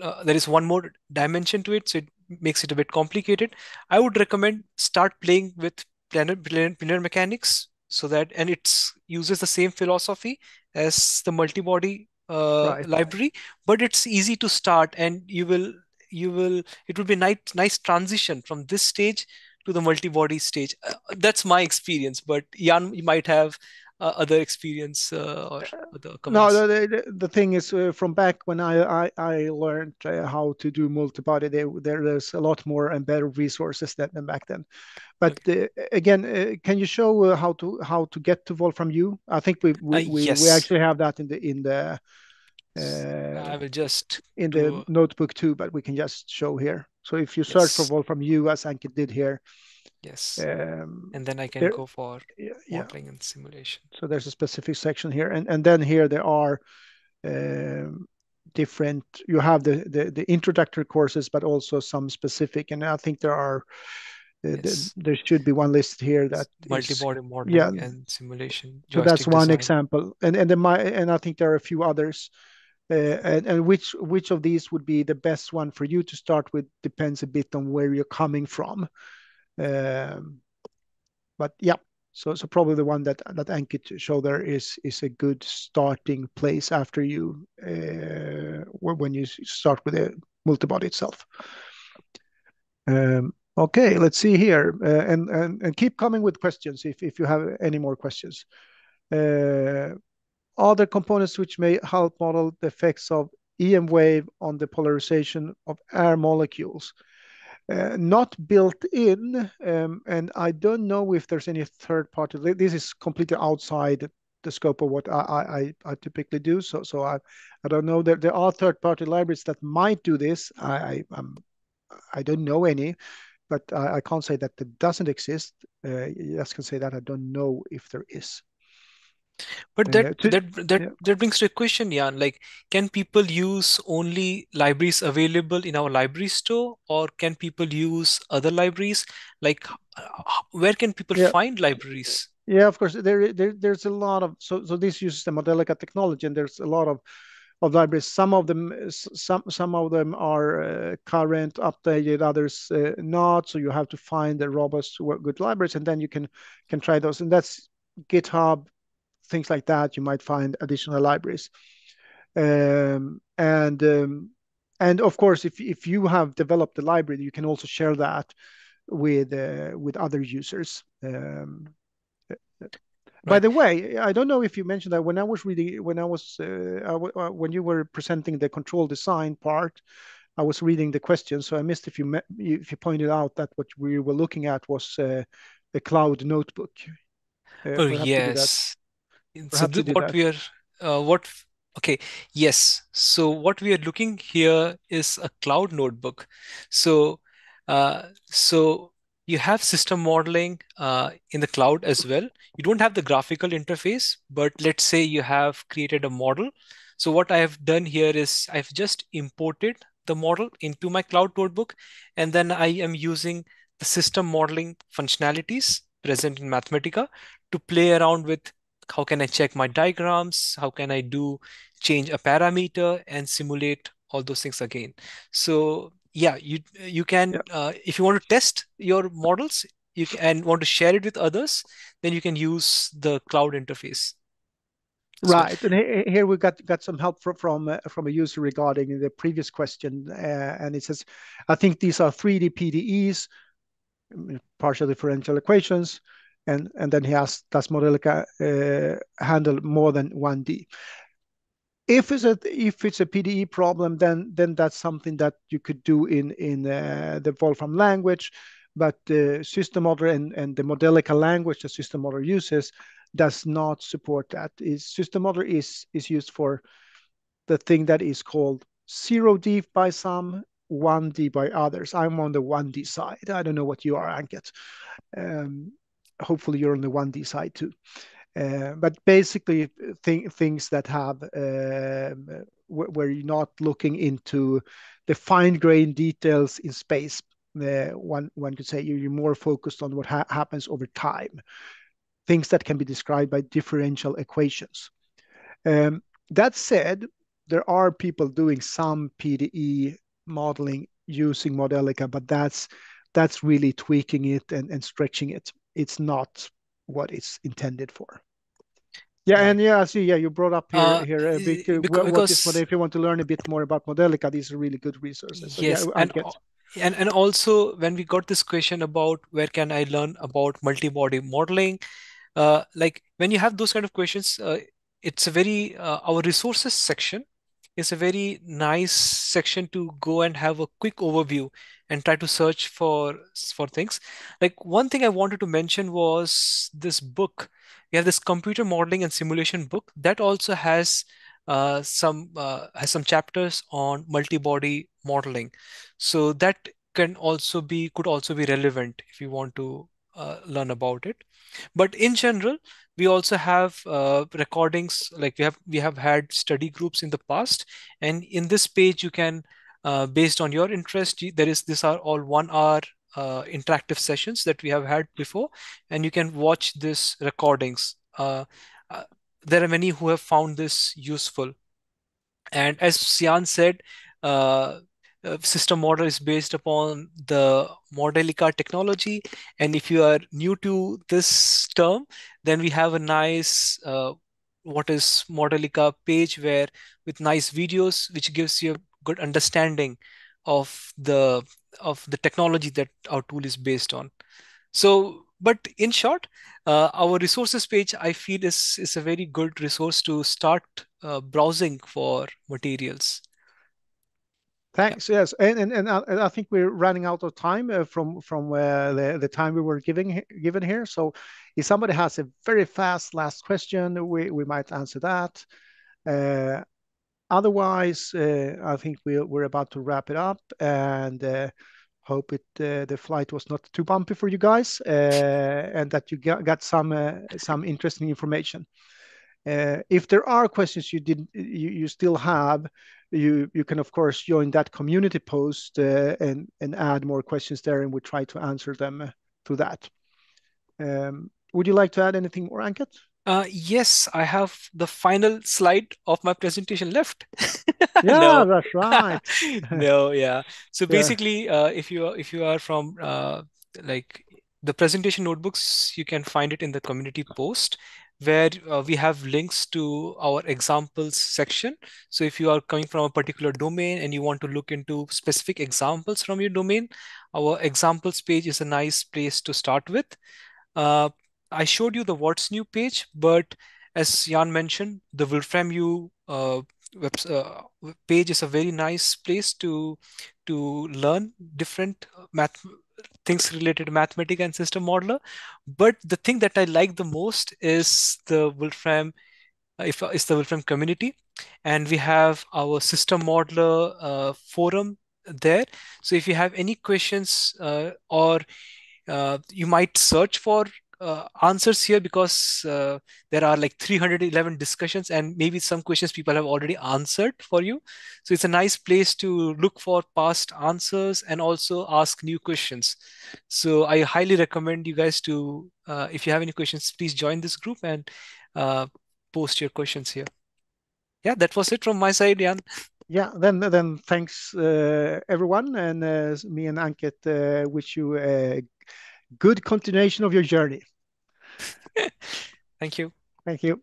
uh, there is one more dimension to it, so it makes it a bit complicated. I would recommend start playing with planar, planar, planar mechanics so that and it uses the same philosophy as the multi-body uh, right. library, but it's easy to start, and you will you will it would be nice nice transition from this stage to the multi-body stage. Uh, that's my experience, but Jan, you might have uh, other experience uh, or other comments. No, the, the, the thing is, uh, from back when I I, I learned uh, how to do multi-body, there, there's a lot more and better resources than, than back then. But okay. Uh, again, can you show how to how to get to Wolfram U? I think we we, we, yes. we actually have that in the in the. I will just in do... the notebook too, but we can just show here. So if you search yes. for Wolfram U, as Ankit did here, yes, um, and then I can there, go for yeah, modeling and simulation. So there's a specific section here, and and then here there are um, different. You have the, the the introductory courses, but also some specific, and I think there are. Uh, yes. there should be one listed here that multi-body modeling yeah. and simulation. So that's one design. example, and and then my and I think there are a few others uh, and, and which which of these would be the best one for you to start with depends a bit on where you're coming from. Um, but yeah, so so probably the one that that Ankit showed there is is a good starting place after you uh, when you start with a multibody itself. Um, okay, let's see here, uh, and, and keep coming with questions if if you have any more questions. Other components which may help model the effects of EM wave on the polarization of air molecules. Uh, not built in, um, and I don't know if there's any third party. This is completely outside the scope of what I, I, I typically do. So so I, I don't know. There, there are third party libraries that might do this. I I, I'm, I don't know any, but I, I can't say that it doesn't exist. Uh, just can say that I don't know if there is. But that to, that that yeah. that brings to a question, Jan. Like, can people use only libraries available in our library store, or can people use other libraries? Like, where can people yeah. find libraries? Yeah, of course. There, there there's a lot of so so this uses the Modelica technology, and there's a lot of of libraries. Some of them, some some of them are uh, current, updated, others uh, not. So you have to find the robust, good libraries, and then you can can try those. And that's GitHub, things like that, you might find additional libraries. Um, and um, and of course, if if you have developed the library, you can also share that with uh, with other users. Um, by the way, I don't know if you mentioned that when I was reading, when I was, uh, uh, when you were presenting the control design part, I was reading the questions, so I missed if you if you pointed out that what we were looking at was uh, a cloud notebook. Uh, oh yes. So what that. we are, uh, what Okay, yes. So what we are looking here is a cloud notebook. So, uh, so you have system modeling uh, in the cloud as well. You don't have the graphical interface, but let's say you have created a model. So what I have done here is I've just imported the model into my cloud notebook, and then I am using the system modeling functionalities present in Mathematica to play around with how can I check my diagrams? How can I do change a parameter and simulate all those things again? So yeah, you you can yeah. uh, if you want to test your models, you can, and want to share it with others, then you can use the cloud interface. Right, so, and here we got got some help from from, uh, from a user regarding the previous question, uh, and it says, I think these are 3D PDEs, partial differential equations and and then he asked, does Modelica uh, handle more than 1D? If it's a if it's a PDE problem, then then that's something that you could do in in uh, the Wolfram language, but the system model and and the Modelica language the system model uses does not support that. Is system model is is used for the thing that is called zero D by some, one D by others. I'm on the one D side. I don't know what you are, Ankit. Um, hopefully you're on the 1D side too. Uh, but basically, th things that have uh, where you're not looking into the fine-grained details in space. Uh, one one could say you're more focused on what ha happens over time, things that can be described by differential equations. Um, that said, there are people doing some PDE modeling using Modelica, but that's that's really tweaking it and, and stretching it it's not what it's intended for. Yeah, and yeah, I see. Yeah, you brought up here uh, here a bit. Uh, because, what is if you want to learn a bit more about Modelica, these are really good resources. So, yes, yeah, and, and and also when we got this question about where can I learn about multi-body modeling, uh, like when you have those kind of questions, uh, it's a very uh, our resources section is a very nice section to go and have a quick overview and try to search for for things. Like one thing I wanted to mention was this book. We have this computer modeling and simulation book that also has uh, some uh, has some chapters on multi-body modeling. So that can also be could also be relevant if you want to uh, learn about it. But in general, we also have uh, recordings like we have we have had study groups in the past, and in this page you can uh, based on your interest. There is these are all one hour uh, interactive sessions that we have had before, and you can watch this recordings. Uh, uh, there are many who have found this useful. And as Jan said, system model is based upon the Modelica technology. And if you are new to this term, then we have a nice uh, what is Modelica page where with nice videos, which gives you a good understanding of the of the technology that our tool is based on. So, but in short, uh, our resources page I feel is is a very good resource to start uh, browsing for materials. Thanks. Yes, and and, and I, I, think we're running out of time uh, from from uh, the the time we were giving given here. So, if somebody has a very fast last question, we we might answer that. Uh, otherwise, uh, I think we're, we're about to wrap it up and uh, hope it uh, the flight was not too bumpy for you guys and that you got, got some some interesting information. if there are questions you did you, you still have, you you can of course join that community post uh, and and add more questions there, and we try to answer them through that. Um, would you like to add anything more, Ankit? Uh, yes, I have the final slide of my presentation left. (laughs) yeah, no. that's right. (laughs) no, yeah. So basically, yeah. uh, if you if you are from uh, like the presentation notebooks, you can find it in the community post. Where uh, we have links to our examples section. So if you are coming from a particular domain and you want to look into specific examples from your domain, our examples page is a nice place to start with. Uh, I showed you the what's new page, but as Jan mentioned, the Wolfram uh, web, uh, page is a very nice place to to learn different math things related to mathematics and system modeler. But the thing that I like the most is the Wolfram, uh, if uh, is the Wolfram community, and we have our system modeler uh, forum there. So if you have any questions uh, or uh, you might search for uh, answers here because uh, there are like 311 discussions and maybe some questions people have already answered for you. So it's a nice place to look for past answers and also ask new questions. So I highly recommend you guys to, uh, if you have any questions, please join this group and uh, post your questions here. Yeah, that was it from my side, Jan. Yeah, then then thanks uh, everyone, and uh, me and Ankit wish you a good continuation of your journey. (laughs) Thank you. Thank you.